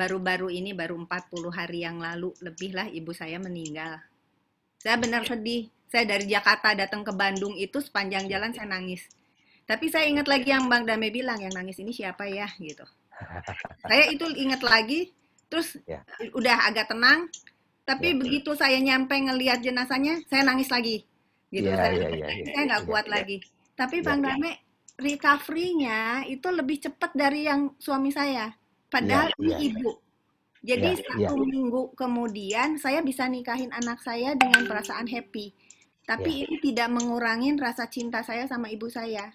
baru-baru ini baru 40 hari yang lalu lebih lah ibu saya meninggal. Saya benar sedih. Saya dari Jakarta datang ke Bandung itu sepanjang jalan saya nangis. Tapi saya ingat lagi yang Bang Dame bilang, yang nangis ini siapa ya gitu. Saya itu ingat lagi, terus Ya. udah agak tenang. Tapi Ya. begitu saya nyampe ngelihat jenazahnya, saya nangis lagi. Gitu. Ya, saya ya, ya, ya. saya nggak Ya, kuat ya. lagi. Tapi Ya, Bang ya. Recovery-nya itu lebih cepat dari yang suami saya. Padahal Ya, ini ya. ibu. Jadi Ya, satu minggu kemudian saya bisa nikahin anak saya dengan perasaan happy. Tapi Ya. ini tidak mengurangin rasa cinta saya sama ibu saya.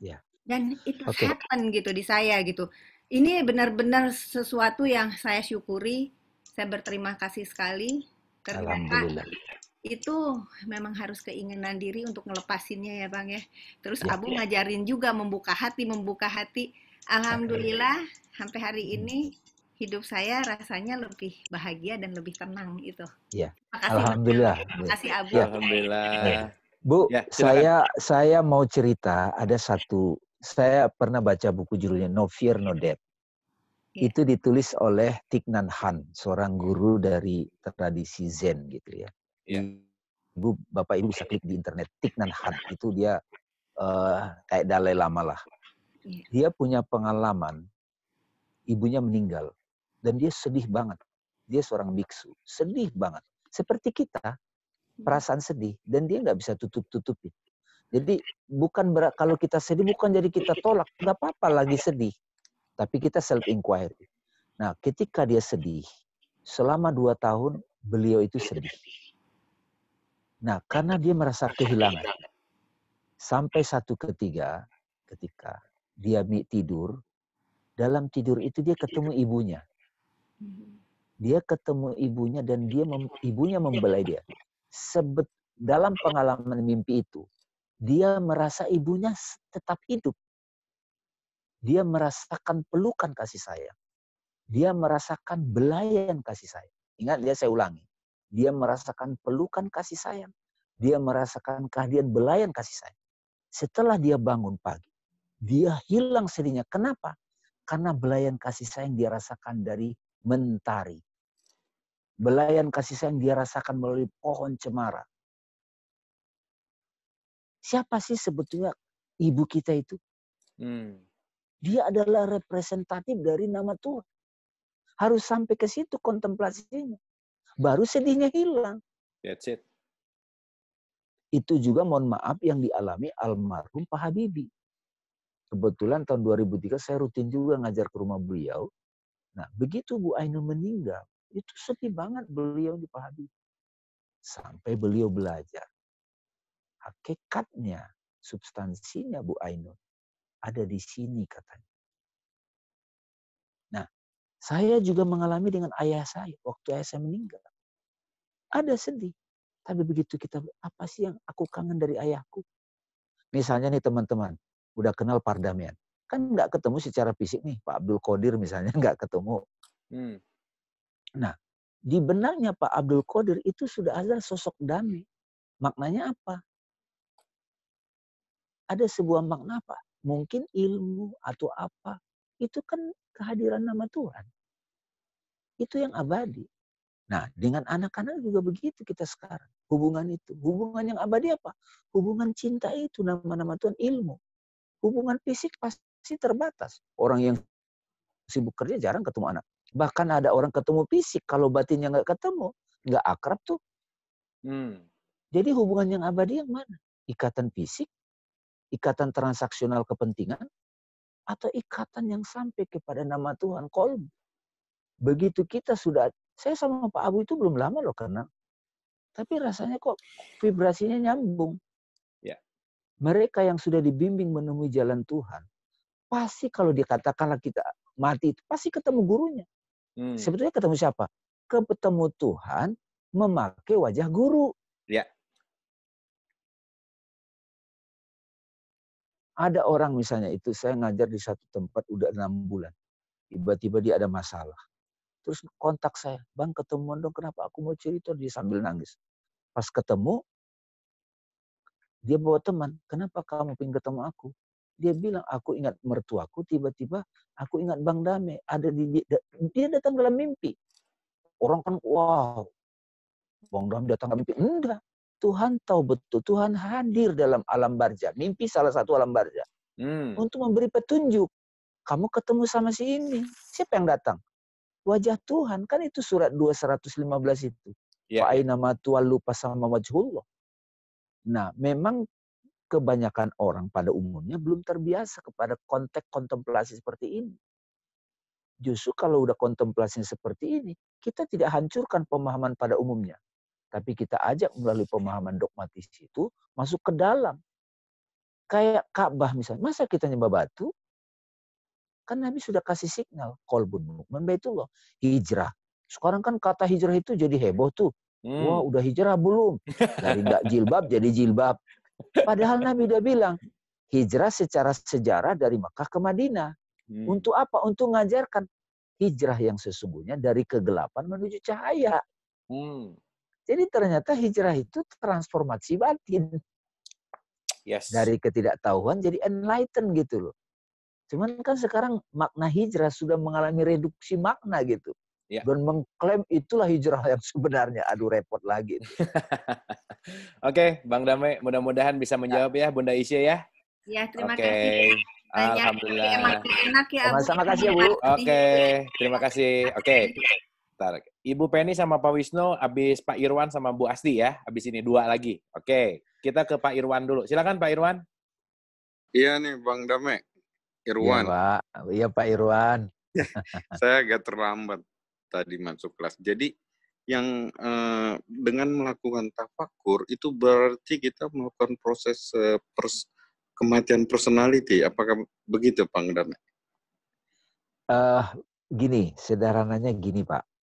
Ya. Dan itu Oke. happen gitu di saya gitu. Ini benar-benar sesuatu yang saya syukuri. Saya berterima kasih sekali. Ternyata Alhamdulillah. itu memang harus keinginan diri untuk ngelepasinnya ya Bang ya. Terus Ya, Abu ngajarin juga membuka hati, membuka hati. Alhamdulillah sampai hari Hmm. ini hidup saya rasanya lebih bahagia dan lebih tenang itu. Ya. Makasih Bang. Alhamdulillah. Makasih Abu. Ya. Alhamdulillah. Bu, Ya, silakan. saya saya mau cerita ada satu saya pernah baca buku judulnya No Fear No Death. Ya. Itu ditulis oleh Thich Nhat Hanh, seorang guru dari tradisi Zen gitu ya. Ya. Ibu, Bapak Ibu bisa klik di internet Thich Nhat Hanh itu dia eh, kayak Dalai Lama lah. Iya. Dia punya pengalaman ibunya meninggal. Dan dia sedih banget. Dia seorang biksu. Sedih banget. Seperti kita, perasaan sedih. Dan dia nggak bisa tutup-tutupin. Jadi bukan berat, kalau kita sedih bukan jadi kita tolak. Nggak apa-apa lagi sedih. Tapi kita self-inquiry. Nah ketika dia sedih, selama dua tahun beliau itu sedih. Nah karena dia merasa kehilangan. Sampai satu ketiga, ketika dia tidur, dalam tidur itu dia ketemu ibunya. Dia ketemu ibunya dan dia mem, ibunya membelai dia. Sebet, dalam pengalaman mimpi itu, dia merasa ibunya tetap hidup. Dia merasakan pelukan kasih sayang. Dia merasakan belayan kasih sayang. Ingat dia saya ulangi. Dia merasakan pelukan kasih sayang. Dia merasakan kehadiran belayan kasih sayang. Setelah dia bangun pagi, dia hilang sedihnya. Kenapa? Karena belayan kasih sayang dia rasakan dari mentari. Belayan kasih sayang dia rasakan melalui pohon cemara. Siapa sih sebetulnya ibu kita itu? Hmm. Dia adalah representatif dari nama Tuhan. Harus sampai ke situ kontemplasinya. Baru sedihnya hilang. That's it. Itu juga mohon maaf yang dialami almarhum Pak Habibie kebetulan tahun 2003 saya rutin juga ngajar ke rumah beliau. Nah, begitu Bu Ainun meninggal, itu sedih banget beliau dipahami. Sampai beliau belajar. Hakikatnya, substansinya Bu Ainun ada di sini katanya. Nah, saya juga mengalami dengan ayah saya waktu ayah saya meninggal. Ada sedih. Tapi begitu kita, apa sih yang aku kangen dari ayahku? Misalnya nih teman-teman, udah kenal pardamian. Kan nggak ketemu secara fisik nih, Pak Abdul Qadir misalnya nggak ketemu. Hmm. Nah, di benaknya Pak Abdul Qadir itu sudah ada sosok damai. Maknanya apa? Ada sebuah makna apa? Mungkin ilmu atau apa. Itu kan kehadiran nama Tuhan. Itu yang abadi. Nah, dengan anak-anak juga begitu kita sekarang. Hubungan itu. Hubungan yang abadi apa? Hubungan cinta itu nama-nama Tuhan ilmu hubungan fisik pasti terbatas. Orang yang sibuk kerja jarang ketemu anak. Bahkan ada orang ketemu fisik, kalau batinnya nggak ketemu, nggak akrab tuh. Hmm. Jadi hubungan yang abadi yang mana? Ikatan fisik, ikatan transaksional kepentingan, atau ikatan yang sampai kepada nama Tuhan, kolbu. Begitu kita sudah, saya sama Pak Abu itu belum lama loh kenal. Tapi rasanya kok vibrasinya nyambung mereka yang sudah dibimbing menemui jalan Tuhan, pasti kalau dikatakanlah kita mati itu pasti ketemu gurunya. Hmm. Sebetulnya ketemu siapa? Ketemu Tuhan memakai wajah guru. Ada orang misalnya itu saya ngajar di satu tempat udah enam bulan. Tiba-tiba dia ada masalah. Terus kontak saya, bang ketemu dong kenapa aku mau cerita dia sambil nangis. Pas ketemu dia bawa teman, kenapa kamu ingin ketemu aku? Dia bilang, aku ingat mertuaku, tiba-tiba aku ingat Bang Dame. Ada di dia datang dalam mimpi. Orang kan, wow, Bang Dame datang dalam mimpi. Enggak. Tuhan tahu betul, Tuhan hadir dalam alam barja. Mimpi salah satu alam barja. Hmm. Untuk memberi petunjuk. Kamu ketemu sama si ini. Siapa yang datang? Wajah Tuhan. Kan itu surat 215 itu. Yeah. Fa'aina ma lupa sama wajhullah. Nah, memang kebanyakan orang pada umumnya belum terbiasa kepada konteks kontemplasi seperti ini. Justru kalau udah kontemplasi seperti ini, kita tidak hancurkan pemahaman pada umumnya. Tapi kita ajak melalui pemahaman dogmatis itu masuk ke dalam. Kayak Ka'bah misalnya. Masa kita nyembah batu? Kan Nabi sudah kasih signal. Kolbun mu'min baitullah. Hijrah. Sekarang kan kata hijrah itu jadi heboh tuh. Hmm. Wah udah hijrah belum? Dari nggak jilbab jadi jilbab. Padahal Nabi udah bilang, hijrah secara sejarah dari Mekah ke Madinah. Hmm. Untuk apa? Untuk mengajarkan hijrah yang sesungguhnya dari kegelapan menuju cahaya. Hmm. Jadi ternyata hijrah itu transformasi batin. Yes. Dari ketidaktahuan jadi enlighten gitu loh. Cuman kan sekarang makna hijrah sudah mengalami reduksi makna gitu ya. dan mengklaim itulah hijrah yang sebenarnya. Aduh repot lagi. Oke, Bang Damai, mudah-mudahan bisa menjawab ya Bunda Isya ya. Ya, terima okay. kasih. Alhamdulillah. Enak, ya. Sama-sama kasih ya, Bu. Oke, terima kasih. Oke. Ntar. Ibu Penny sama Pak Wisnu, habis Pak Irwan sama Bu Asti ya. Habis ini dua lagi. Oke, kita ke Pak Irwan dulu. Silakan Pak Irwan. Iya nih Bang Dame, Iya, Irwan. Pak. Iya, Pak Irwan. Saya agak terlambat tadi masuk kelas. Jadi yang eh, dengan melakukan tafakur itu berarti kita melakukan proses eh, pers- kematian personality. Apakah begitu Bang Dame? eh gini, sederhananya gini, Pak.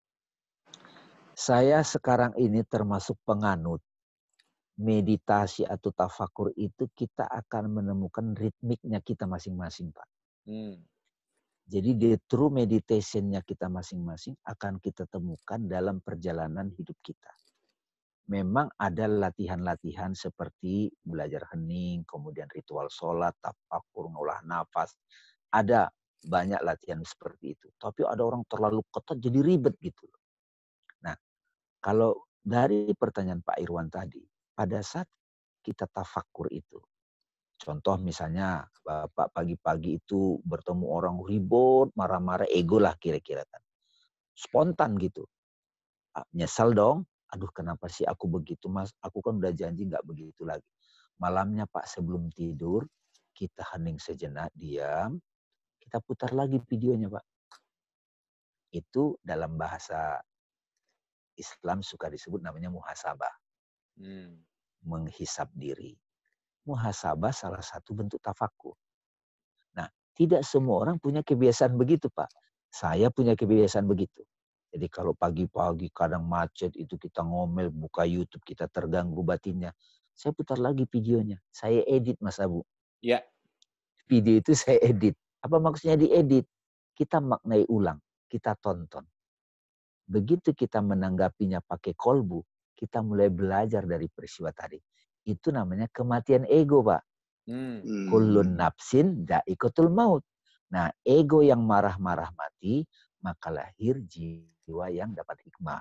Saya sekarang ini termasuk penganut meditasi atau tafakur itu kita akan menemukan ritmiknya kita masing-masing, Pak. Hmm. Jadi the true meditation-nya kita masing-masing akan kita temukan dalam perjalanan hidup kita. Memang ada latihan-latihan seperti belajar hening, kemudian ritual sholat, tafakur, ngolah nafas. Ada banyak latihan seperti itu. Tapi ada orang terlalu ketat jadi ribet gitu. loh. Kalau dari pertanyaan Pak Irwan tadi, pada saat kita tafakur itu, contoh misalnya Bapak pagi-pagi itu bertemu orang ribut, marah-marah, ego lah kira-kira kan. Spontan gitu. Nyesel dong, aduh kenapa sih aku begitu mas, aku kan udah janji nggak begitu lagi. Malamnya Pak sebelum tidur, kita hening sejenak, diam, kita putar lagi videonya Pak. Itu dalam bahasa Islam suka disebut namanya muhasabah, Hmm. menghisap diri. Muhasabah salah satu bentuk tafakur. Nah, tidak semua orang punya kebiasaan begitu, Pak. Saya punya kebiasaan begitu. Jadi kalau pagi-pagi kadang macet itu kita ngomel, buka YouTube, kita terganggu batinnya. Saya putar lagi videonya. Saya edit, Mas Abu. Ya. Video itu saya edit. Apa maksudnya diedit? Kita maknai ulang, kita tonton. Begitu kita menanggapinya pakai kolbu, kita mulai belajar dari peristiwa tadi. Itu namanya kematian ego, Pak. Hmm. Kullun nafsin da'ikotul maut. Nah, ego yang marah-marah mati, maka lahir jiwa yang dapat hikmah.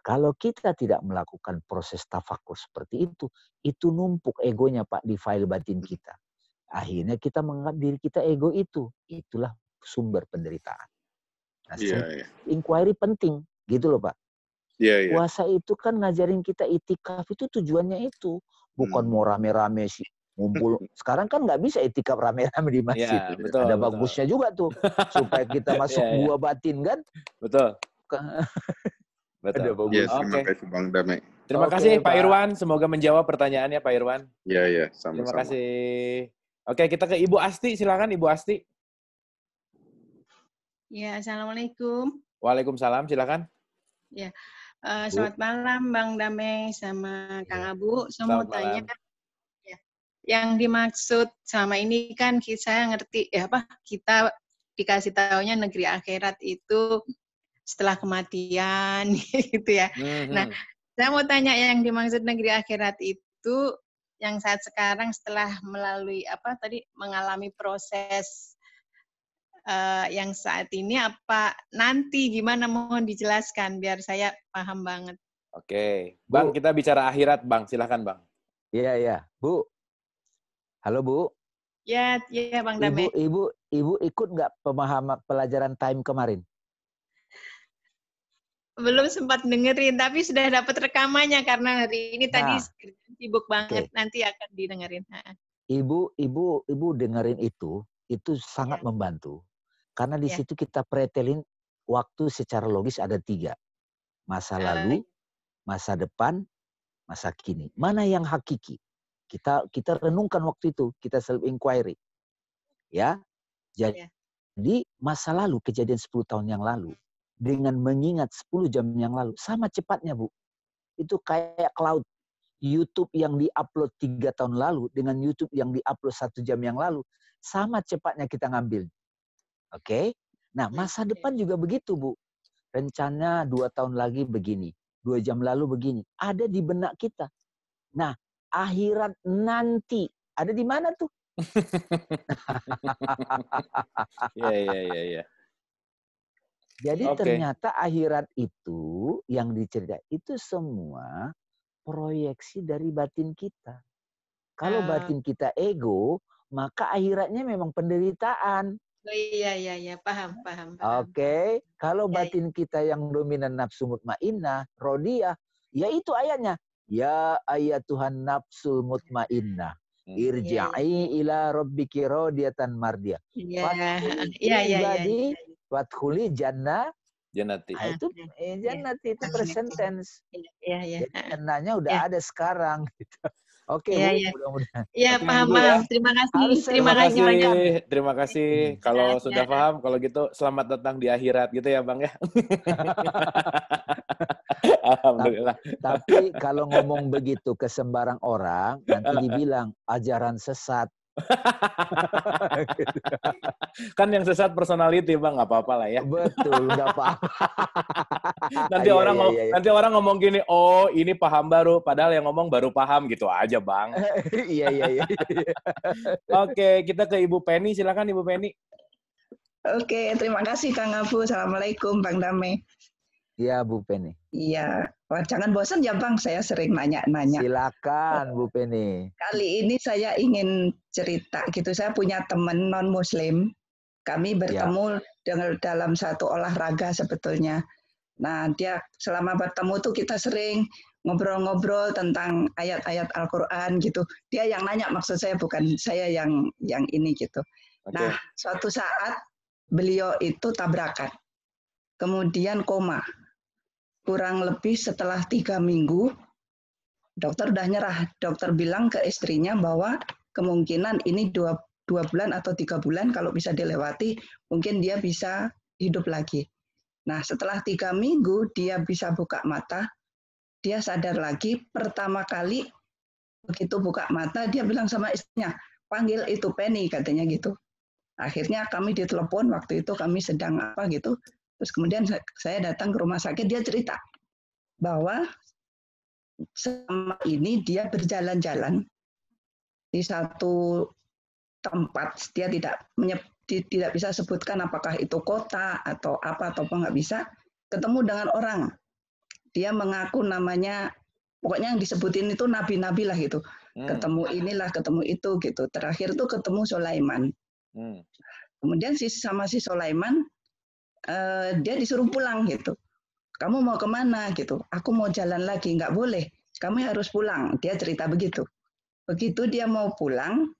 Kalau kita tidak melakukan proses tafakur seperti itu, itu numpuk egonya Pak di file batin kita. Akhirnya kita menganggap diri kita ego itu. Itulah sumber penderitaan. Nah, self iya. inquiry penting, gitu loh Pak. Iya, iya. Puasa itu kan ngajarin kita itikaf itu tujuannya itu. Bukan Hmm. mau rame-rame sih. Ngumpul. Sekarang kan nggak bisa itikaf rame-rame di masjid. Ya, betul. Ada betul. bagusnya juga tuh. Supaya kita masuk Iya, iya. gua batin kan. Betul. Betul. Ada bagus. Iya, Oke. terima kasih Bang Dame. Terima Oke, kasih Pak Pak. Irwan. Semoga menjawab pertanyaannya Pak Irwan. Iya, iya, Terima sama-sama. kasih. Oke, kita ke Ibu Asti. Silakan Ibu Asti. Ya, Assalamualaikum. Waalaikumsalam. Silakan. Eh, Bu. selamat malam Bang Damai sama Kang Iya. Abu. Saya mau tanya, ya, yang dimaksud selama ini kan ki- saya ngerti ya apa kita dikasih tahunya negeri akhirat itu setelah kematian gitu ya. Hmm, Nah, hmm. Saya mau tanya yang dimaksud negeri akhirat itu yang saat sekarang setelah melalui apa tadi mengalami proses eh, yang saat ini apa nanti gimana mohon dijelaskan biar saya paham banget. Oke. Bang, Bu. kita bicara akhirat, Bang. Silakan, Bang. Iya, iya. Bu. Halo, Bu. Ya, ya Bang Ibu, Dame. ibu, ibu ikut nggak pemahaman pelajaran time kemarin? Belum sempat dengerin tapi sudah dapat rekamannya karena hari ini tadi Nah. sibuk banget nanti akan didengerin. Ibu, ibu, ibu dengerin itu, itu sangat Ya. membantu. Karena di Ya. situ kita pretelin waktu secara logis ada tiga. Masa Ah, lalu, masa depan, masa kini. Mana yang hakiki? Kita kita renungkan waktu itu, kita self inquiry. Ya. Jadi Ya. masa lalu kejadian 10 tahun yang lalu dengan mengingat 10 jam yang lalu sama cepatnya, Bu. Itu kayak cloud. YouTube yang diupload tiga tahun lalu dengan YouTube yang diupload satu jam yang lalu sama cepatnya kita ngambil. Oke? Nah masa depan juga begitu bu. Rencana dua tahun lagi begini, dua jam lalu begini, ada di benak kita. Nah akhirat nanti ada di mana tuh? Iya, iya, iya, iya. Jadi Oke. ternyata akhirat itu yang dicerita itu semua proyeksi dari batin kita. Kalau Ah. batin kita ego, maka akhiratnya memang penderitaan. Oh, iya iya iya paham paham. Oke, okay. kalau Ya, ya. batin kita yang dominan nafsu mutmainnah, rodiyah, ya itu ayatnya. Ya ayat Tuhan nafsul mutmainnah. Hmm. Irja'i ila rabbiki radiyatan mardiyah. Iya iya iya iya. ibadi, Wadkhuli jannah. Janati. Nah, itu eh, jannat itu present tense. Iya iya. Jadi jannahnya udah Ya. ada sekarang. Gitu. Oke, Iya, Bu, iya. mudah-mudahan. Iya paham Bu, ya. paham. Terima kasih Harus terima Terima kasih banyak. terima kasih. Kalau Ya, sudah ya. paham, kalau gitu selamat datang di akhirat gitu ya, Bang ya. Alhamdulillah. Tapi kalau ngomong begitu ke sembarang orang, nanti dibilang ajaran sesat. Kan yang sesat personality, Bang, nggak apa-apa lah ya. Betul, nggak apa-apa. Nanti Iya, orang iya, iya, iya. nanti orang ngomong gini, "Oh, ini paham baru." Padahal yang ngomong baru paham gitu aja, Bang. Iya, iya, iya. Oke, kita ke Ibu Penny. Silakan Ibu Penny. Oke, terima kasih Kang Abu. Assalamualaikum Bang Dame. Iya, Bu Penny. Iya, Wah, jangan bosan ya Bang, saya sering nanya-nanya. Silakan, Bu Penny. Kali ini saya ingin cerita gitu. Saya punya teman non Muslim. Kami Ya. bertemu dengan dalam satu olahraga sebetulnya. Nah, dia selama bertemu tuh kita sering ngobrol-ngobrol tentang ayat-ayat Al-Qur'an gitu. Dia yang nanya maksud saya bukan saya yang yang ini gitu. Oke. Nah, suatu saat beliau itu tabrakan. Kemudian koma. Kurang lebih setelah tiga minggu, dokter udah nyerah. Dokter bilang ke istrinya bahwa kemungkinan ini dua, dua bulan atau tiga bulan kalau bisa dilewati, mungkin dia bisa hidup lagi. Nah, setelah tiga minggu dia bisa buka mata, dia sadar lagi. Pertama kali begitu buka mata, dia bilang sama istrinya, panggil itu Penny katanya gitu. Akhirnya kami ditelepon waktu itu kami sedang apa gitu. Terus kemudian sa- saya datang ke rumah sakit, dia cerita bahwa selama ini dia berjalan-jalan di satu tempat, dia tidak tidak bisa sebutkan apakah itu kota atau apa atau apa nggak bisa, ketemu dengan orang. Dia mengaku namanya, pokoknya yang disebutin itu nabi-nabi lah gitu. Hmm, Ketemu inilah, ketemu itu gitu. Terakhir tuh ketemu Sulaiman. hmm. Kemudian si sama si Sulaiman eh, dia disuruh pulang gitu. Kamu mau ke mana gitu? Aku mau jalan lagi, nggak boleh. Kamu harus pulang. Dia cerita begitu. Begitu dia mau pulang,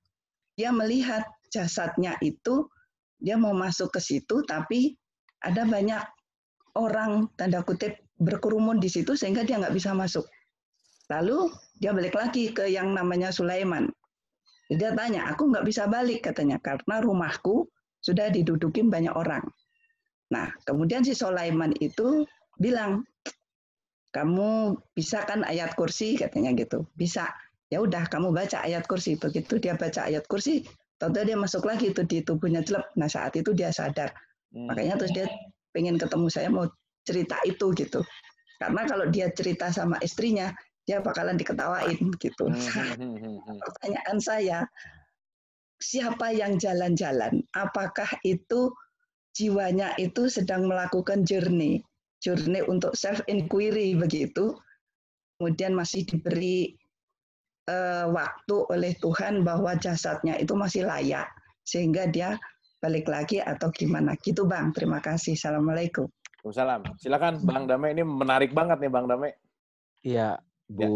dia melihat jasadnya itu, dia mau masuk ke situ, tapi ada banyak orang tanda kutip berkerumun di situ sehingga dia nggak bisa masuk. Lalu dia balik lagi ke yang namanya Sulaiman. Dia tanya, aku nggak bisa balik katanya karena rumahku sudah didudukin banyak orang. Nah, kemudian si Sulaiman itu bilang, kamu bisa kan ayat kursi katanya gitu. Bisa. Ya udah, kamu baca ayat kursi. Begitu dia baca ayat kursi, tentu dia masuk lagi itu di tubuhnya jelek. Nah, saat itu dia sadar. Hmm. Makanya terus dia pengen ketemu saya mau cerita itu gitu. Karena kalau dia cerita sama istrinya, dia bakalan diketawain gitu. Hmm, hmm, hmm. Pertanyaan saya, siapa yang jalan-jalan? Apakah itu jiwanya itu sedang melakukan journey, journey untuk self inquiry begitu? Kemudian masih diberi eh, waktu oleh Tuhan bahwa jasadnya itu masih layak sehingga dia balik lagi atau gimana? Gitu Bang. Terima kasih. Assalamualaikum. Waalaikumsalam. Silakan Bang Dame ini menarik banget nih Bang Dame. Iya, Bu, Bu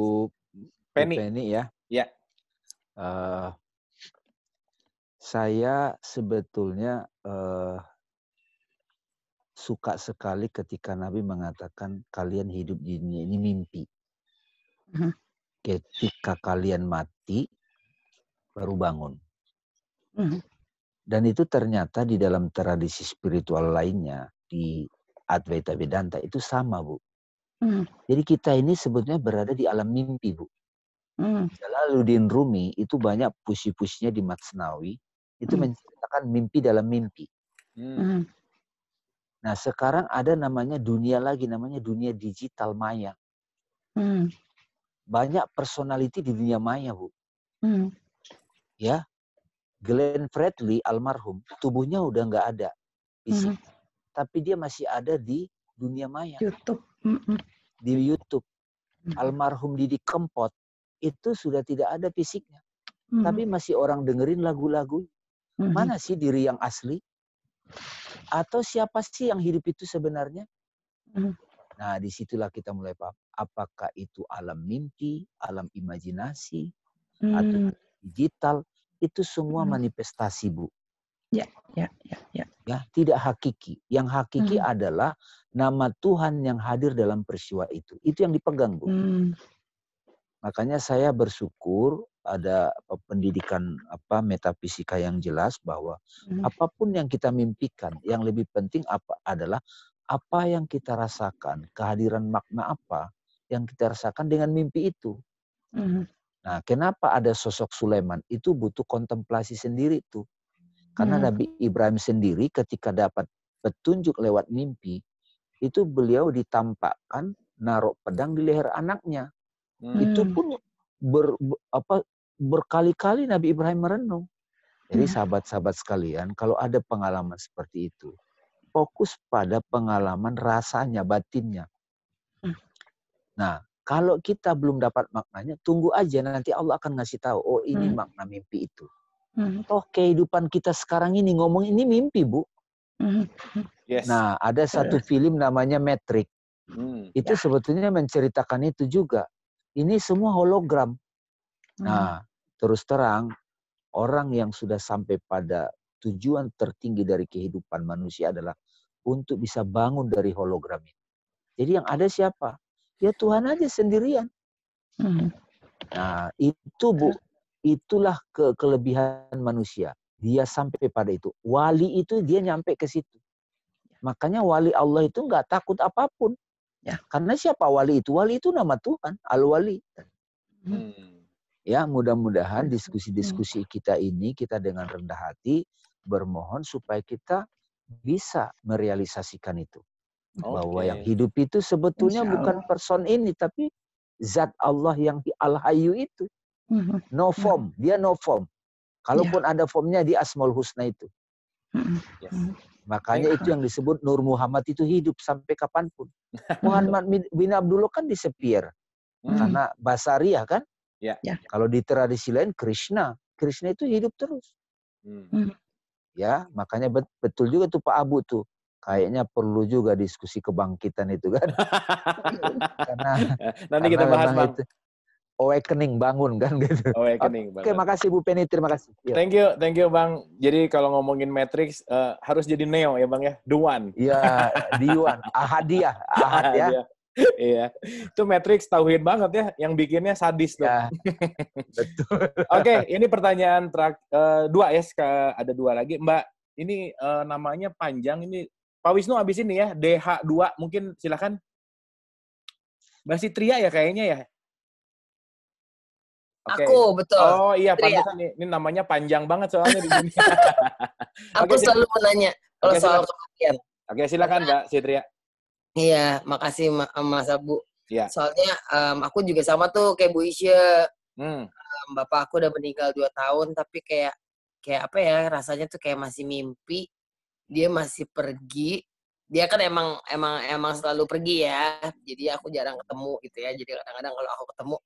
Penny. Penny ya. Ya. Eh, saya sebetulnya eh, suka sekali ketika Nabi mengatakan kalian hidup di dunia ini mimpi. Mhm. Ketika kalian mati baru bangun. Mhm. Dan itu ternyata di dalam tradisi spiritual lainnya di Advaita Vedanta itu sama, Bu. Mhm. Jadi kita ini sebetulnya berada di alam mimpi, Bu. Mhm. Jalaluddin Rumi itu banyak puisi-puisinya di Matsnawi itu Hmm. menceritakan mimpi dalam mimpi. Hmm. Nah, sekarang ada namanya dunia lagi namanya dunia digital maya. Mhm. Banyak personality di dunia maya, Bu. Mhm. Ya. Glenn Fredly almarhum, tubuhnya udah nggak ada fisik, Mhm. tapi dia masih ada di dunia maya, YouTube. Mhm. di YouTube. Mhm. Almarhum Didi Kempot itu sudah tidak ada fisiknya, hmm. tapi masih orang dengerin lagu-lagu. Hmm. Mana sih diri yang asli? Atau siapa sih yang hidup itu sebenarnya? Hmm. Nah, di situlah kita mulai paham. Apakah itu alam mimpi, alam imajinasi, hmm. atau digital? Itu semua hmm. manifestasi, Bu. Ya, ya, ya, ya. Ya, tidak hakiki. Yang hakiki hmm. adalah nama Tuhan yang hadir dalam peristiwa itu. Itu yang dipegang, Bu. Hmm. Makanya saya bersyukur ada pendidikan apa metafisika yang jelas bahwa hmm. apa pun yang kita mimpikan, yang lebih penting apa adalah apa yang kita rasakan, kehadiran makna apa yang kita rasakan dengan mimpi itu. Mm. Nah, kenapa ada sosok Sulaiman? Itu butuh kontemplasi sendiri tuh. Karena mm. Nabi Ibrahim sendiri ketika dapat petunjuk lewat mimpi, itu beliau ditampakkan naruh pedang di leher anaknya. Mm. Itu pun ber, apa, berkali-kali Nabi Ibrahim merenung. Jadi mm. sahabat-sahabat sekalian, kalau ada pengalaman seperti itu, fokus pada pengalaman rasanya, batinnya. Hmm. Nah, kalau kita belum dapat maknanya, tunggu aja nanti Allah akan ngasih tahu, oh ini hmm. makna mimpi itu. Hmm. Toh kehidupan kita sekarang ini ngomong ini mimpi, Bu. Hmm. Yes. Nah, ada satu film namanya Metric. Hmm. Itu ya. sebetulnya menceritakan itu juga. Ini semua hologram. Hmm. Nah, terus terang orang yang sudah sampai pada tujuan tertinggi dari kehidupan manusia adalah untuk bisa bangun dari hologram ini. Jadi yang ada siapa? Ya Tuhan aja sendirian. Hmm. Nah itu bu, itulah ke kelebihan manusia. Dia sampai pada itu. Wali itu dia nyampe ke situ. Makanya wali Allah itu nggak takut apa pun. Ya, karena siapa wali itu? Wali itu nama Tuhan, Al-Wali. Hmm. Ya, mudah-mudahan hmm. diskusi-diskusi kita ini kita dengan rendah hati bermohon supaya kita bisa merealisasikan itu. Okay. Bahwa yang hidup itu sebetulnya bukan person ini, tapi zat Allah yang al-hayu itu. Mhm. No form, dia no form. Kalaupun yeah. ada formnya di Asmaul Husna itu. Yes. Makanya itu yang disebut Nur Muhammad itu hidup sampai kapan pun. Muhammad bin Abdullah kan disepir. Hmm. Karena Basaria kan. Ya. Yeah. Kalau di tradisi lain Krishna. Krishna itu hidup terus. Hmm. Ya, makanya betul juga tuh Pak Abu tuh. Kayaknya perlu juga diskusi kebangkitan itu kan. karena nanti karena kita bahas Bang. Itu, awakening bangun kan gitu. Awakening Oke, okay, makasih Bu Penny, terima kasih. Ya. Thank you, thank you Bang. Jadi kalau ngomongin Matrix uh, harus jadi Neo ya Bang ya, The One. Iya, The One. Ahadiah, ahad ya iya. Itu Matrix tauhid banget ya, yang bikinnya sadis tuh. Ya, betul. Oke, okay, ini pertanyaan terak, uh, dua ya, ada dua lagi. Mbak, ini uh, namanya panjang ini. Pak Wisnu abis ini ya, DH2 mungkin silakan. Mbak Sitria ya kayaknya ya. Okay. Aku betul. Oh iya, pantesan nih. Ini namanya panjang banget soalnya di sini. Aku okay, selalu menanya kalau okay, soal kematian. Oke, silakan Mbak Sitria. Iya, makasih Mas Abu. Iya. Soalnya um, aku juga sama tuh kayak Bu Isya. Hmm. Um, bapak aku udah meninggal dua tahun, tapi kayak kayak apa ya rasanya tuh kayak masih mimpi. Dia masih pergi. Dia kan emang emang emang selalu pergi ya. Jadi aku jarang ketemu gitu ya. Jadi kadang-kadang kalau aku ketemu,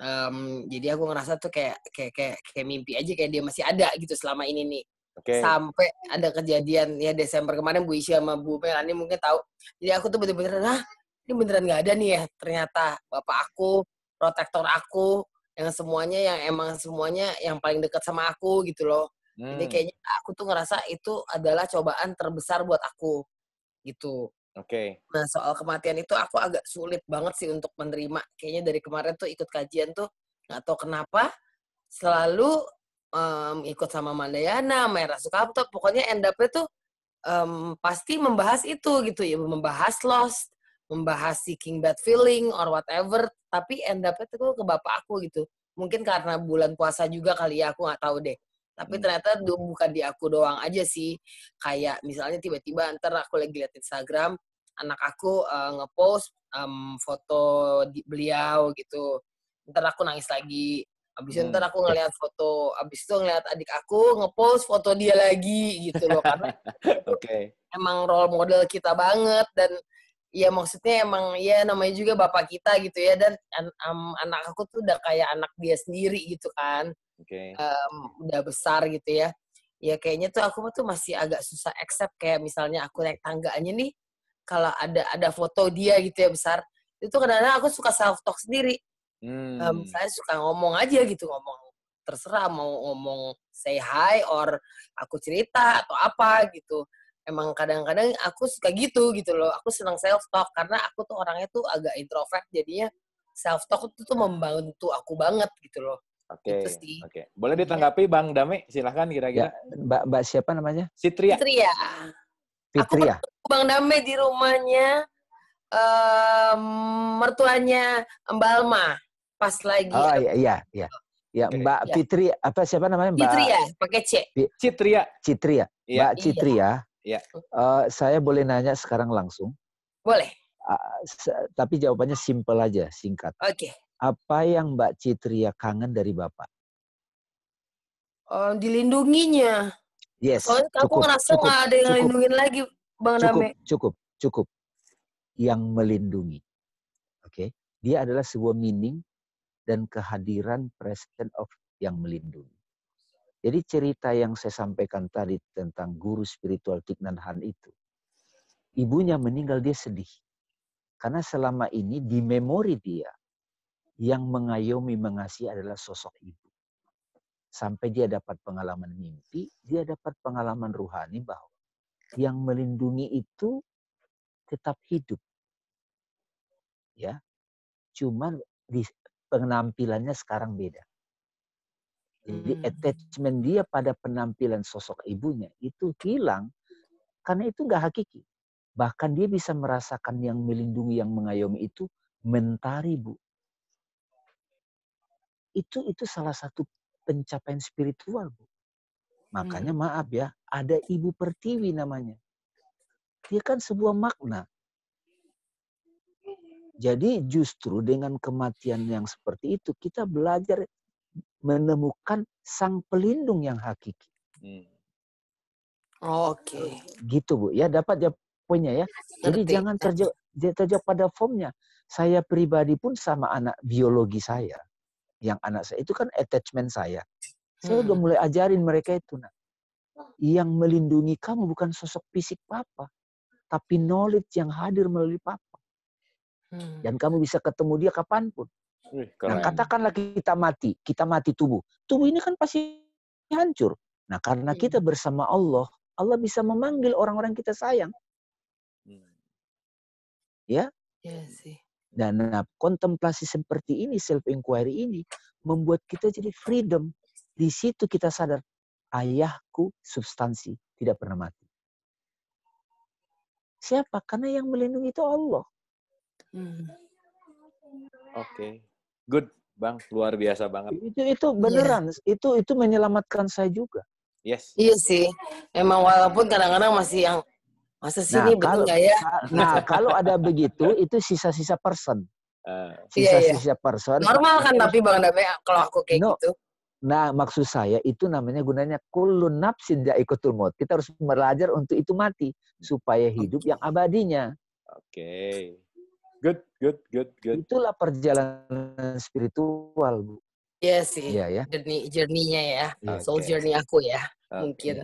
um, jadi aku ngerasa tuh kayak kayak kayak kayak mimpi aja kayak dia masih ada gitu selama ini nih. Okay. Sampai ada kejadian ya Desember kemarin Bu Isya sama Bu Melani mungkin tahu. Jadi aku tuh bener-bener, ah ini beneran nggak ada nih ya ternyata bapak aku, protektor aku, yang semuanya yang emang semuanya yang paling dekat sama aku gitu loh. Hmm. Jadi kayaknya aku tuh ngerasa itu adalah cobaan terbesar buat aku gitu. Oke. Okay. Nah soal kematian itu aku agak sulit banget sih untuk menerima. Kayaknya dari kemarin tuh ikut kajian tuh nggak tahu kenapa selalu um, ikut sama Mandayana, Merah Sukamto, pokoknya end up tuh um, pasti membahas itu gitu ya, membahas lost, membahas seeking bad feeling or whatever, tapi end up tuh ke bapak aku gitu. Mungkin karena bulan puasa juga kali ya, aku nggak tahu deh. Tapi hmm. ternyata bukan di aku doang aja sih. Kayak misalnya tiba-tiba ntar aku lagi liat Instagram, anak aku uh, ngepost um, foto di beliau gitu. Ntar aku nangis lagi Abis itu hmm. ntar aku ngeliat foto, abis itu ngeliat adik aku ngepost foto dia lagi gitu loh karena okay. emang role model kita banget dan ya maksudnya emang ya namanya juga bapak kita gitu ya dan um, anak aku tuh udah kayak anak dia sendiri gitu kan. Okay. um, udah besar gitu ya. Ya kayaknya tuh aku tuh masih agak susah accept kayak misalnya aku naik tangganya nih kalau ada ada foto dia gitu ya besar itu kadang-kadang aku suka self talk sendiri hmm. um, saya suka ngomong aja gitu ngomong terserah mau ngomong say hi or aku cerita atau apa gitu. Emang kadang-kadang aku suka gitu gitu loh. Aku senang self talk karena aku tuh orangnya tuh agak introvert jadinya self talk itu tuh membantu aku banget gitu loh Oke. Okay, Oke. Okay. Boleh ditanggapi Bang Dame? Silahkan kira-kira. Ya, Mbak Mbak siapa namanya? Sitria. Fitria. Fitria. Aku Bang Dame di rumahnya um, mertuanya Mbak Alma pas lagi. Oh iya iya iya. Ya Mbak ya. Fitri apa siapa namanya Mbak? Fitria pakai C. Citria. Citria. Ya. Mbak Citria. Iya. Uh, saya boleh nanya sekarang langsung? Boleh. Uh, tapi jawabannya simpel aja, singkat. Oke. Okay. Apa yang Mbak Citria kangen dari Bapak? Oh, dilindunginya. Yes. Soalnya cukup, aku ngerasa nggak ada yang cukup, lindungin lagi, Bang cukup, Dame. Cukup, cukup. Yang melindungi. Oke. Okay? Dia adalah sebuah meaning dan kehadiran present of yang melindungi. Jadi cerita yang saya sampaikan tadi tentang guru spiritual Tiknan Han itu. Ibunya meninggal, dia sedih. Karena selama ini di memori dia, yang mengayomi mengasihi adalah sosok ibu. Sampai dia dapat pengalaman mimpi, dia dapat pengalaman ruhani bahwa yang melindungi itu tetap hidup. Ya. Cuman di penampilannya sekarang beda. Jadi hmm. attachment dia pada penampilan sosok ibunya itu hilang karena itu nggak hakiki. Bahkan dia bisa merasakan yang melindungi, yang mengayomi itu mentari, Bu itu itu salah satu pencapaian spiritual bu makanya hmm. maaf ya ada ibu pertiwi namanya dia kan sebuah makna jadi justru dengan kematian yang seperti itu kita belajar menemukan sang pelindung yang hakiki hmm. oke okay. gitu bu ya dapat ya poinnya ya jadi Ngerti. jangan terjebak terjebak pada formnya saya pribadi pun sama anak biologi saya yang anak saya itu kan attachment saya. Saya udah hmm. mulai ajarin mereka itu. Nah, yang melindungi kamu bukan sosok fisik papa, tapi knowledge yang hadir melalui papa. Hmm. Dan kamu bisa ketemu dia kapan pun. Nah, katakanlah kita mati, kita mati tubuh. Tubuh ini kan pasti hancur. Nah, karena kita hmm. bersama Allah, Allah bisa memanggil orang-orang kita sayang. Ya? Iya sih. Dan nah, kontemplasi seperti ini, self inquiry ini membuat kita jadi freedom. Di situ kita sadar ayahku substansi tidak pernah mati. Siapa? Karena yang melindungi itu Allah. Hmm. Oke, okay. good, bang, luar biasa banget. Itu itu beneran, yeah. itu itu menyelamatkan saya juga. Yes. Iya sih, emang walaupun kadang-kadang masih yang Masa sini nah, betul nggak ya? Nah, kalau ada begitu, itu sisa-sisa person. Eh, sisa-sisa iya, iya. person. Normal kan tapi Bang Dame kalau aku kayak no. gitu. Nah, maksud saya itu namanya gunanya kulun nafsin ikutul maut. Kita harus belajar untuk itu mati supaya hidup yang abadinya. Oke. Okay. Good, good, good, good. Itulah perjalanan spiritual, Bu. Iya sih. Iya ya. Journey journey-nya ya. Okay. Soul journey aku ya. Okay. Mungkin.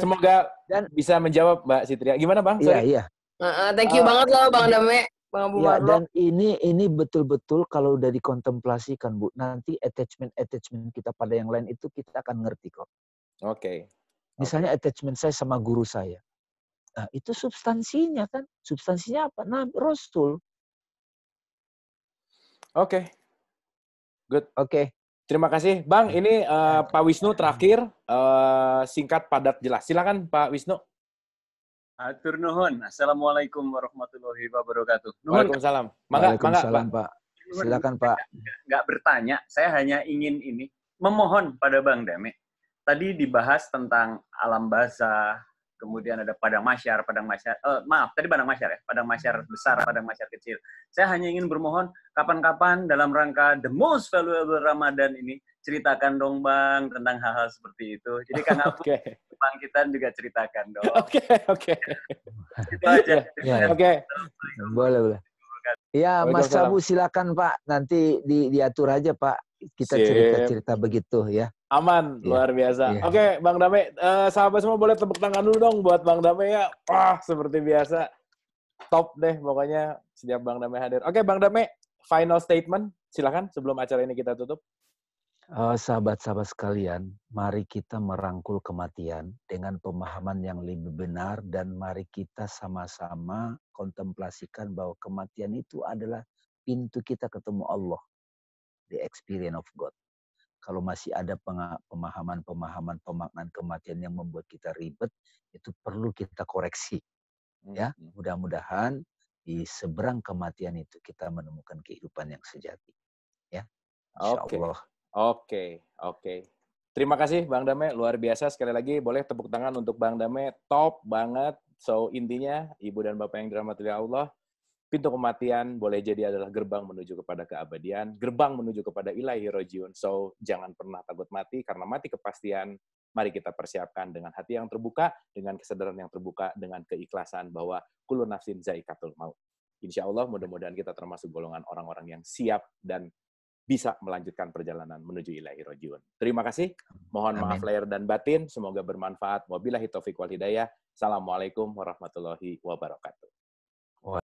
Semoga dan bisa menjawab Mbak Sitria. Gimana Bang? Iya, iya. Uh, thank you uh, banget loh Bang Dame. Bang Abu ya, dan ini ini betul-betul kalau udah dikontemplasikan Bu, nanti attachment-attachment kita pada yang lain itu kita akan ngerti kok. Oke. Okay. Misalnya okay. attachment saya sama guru saya. Nah, itu substansinya kan. Substansinya apa? Nah, Rasul. Oke. Okay. Good. Oke. Okay. Terima kasih, Bang. Ini uh, Pak Wisnu terakhir, uh, singkat, padat, jelas. Silakan, Pak Wisnu. Atur nuhun. Assalamualaikum warahmatullahi wabarakatuh. Nuhun. Waalaikumsalam. Mangga, Waalaikumsalam, Pak. Silakan, Pak. Enggak bertanya, saya hanya ingin ini memohon pada Bang Dame. Tadi dibahas tentang alam bahasa, kemudian ada padang masyar, padang masyar, uh, maaf, tadi padang masyar ya, padang masyar besar, padang masyar kecil. Saya hanya ingin bermohon, kapan-kapan dalam rangka the most valuable Ramadan ini, ceritakan dong Bang tentang hal-hal seperti itu. Jadi Kang Abu, okay. Bang kita juga ceritakan dong. Oke, oke. Itu aja. Ya, ya. Oke. Boleh, boleh. Ya, Mas Sabu silakan Pak. Nanti di, diatur aja Pak kita cerita-cerita begitu ya. Aman, ya. luar biasa. Ya. Oke, Bang Dame, uh, sahabat semua boleh tepuk tangan dulu dong buat Bang Dame ya. Wah, seperti biasa. Top deh pokoknya setiap Bang Dame hadir. Oke, Bang Dame, final statement. Silakan sebelum acara ini kita tutup. Uh, sahabat-sahabat sekalian, mari kita merangkul kematian dengan pemahaman yang lebih benar dan mari kita sama-sama kontemplasikan bahwa kematian itu adalah pintu kita ketemu Allah, the experience of God. Kalau masih ada pemahaman-pemahaman pemaknaan kematian yang membuat kita ribet, itu perlu kita koreksi. Ya, hmm, hmm. mudah-mudahan di seberang kematian itu kita menemukan kehidupan yang sejati. Ya. Allah. Oke, oke. Terima kasih Bang Dame, luar biasa. Sekali lagi boleh tepuk tangan untuk Bang Dame, top banget. So intinya, Ibu dan Bapak yang dirahmati Allah, pintu kematian boleh jadi adalah gerbang menuju kepada keabadian, gerbang menuju kepada ilahi rojiun. So jangan pernah takut mati, karena mati kepastian, mari kita persiapkan dengan hati yang terbuka, dengan kesadaran yang terbuka, dengan keikhlasan bahwa kulun nafsin zaikatul maut. Insya Allah mudah-mudahan kita termasuk golongan orang-orang yang siap dan bisa melanjutkan perjalanan menuju ilahi rojiun. Terima kasih. Mohon Amin. maaf lahir dan batin. Semoga bermanfaat. Wabillahi taufiq wal hidayah. Assalamualaikum warahmatullahi wabarakatuh.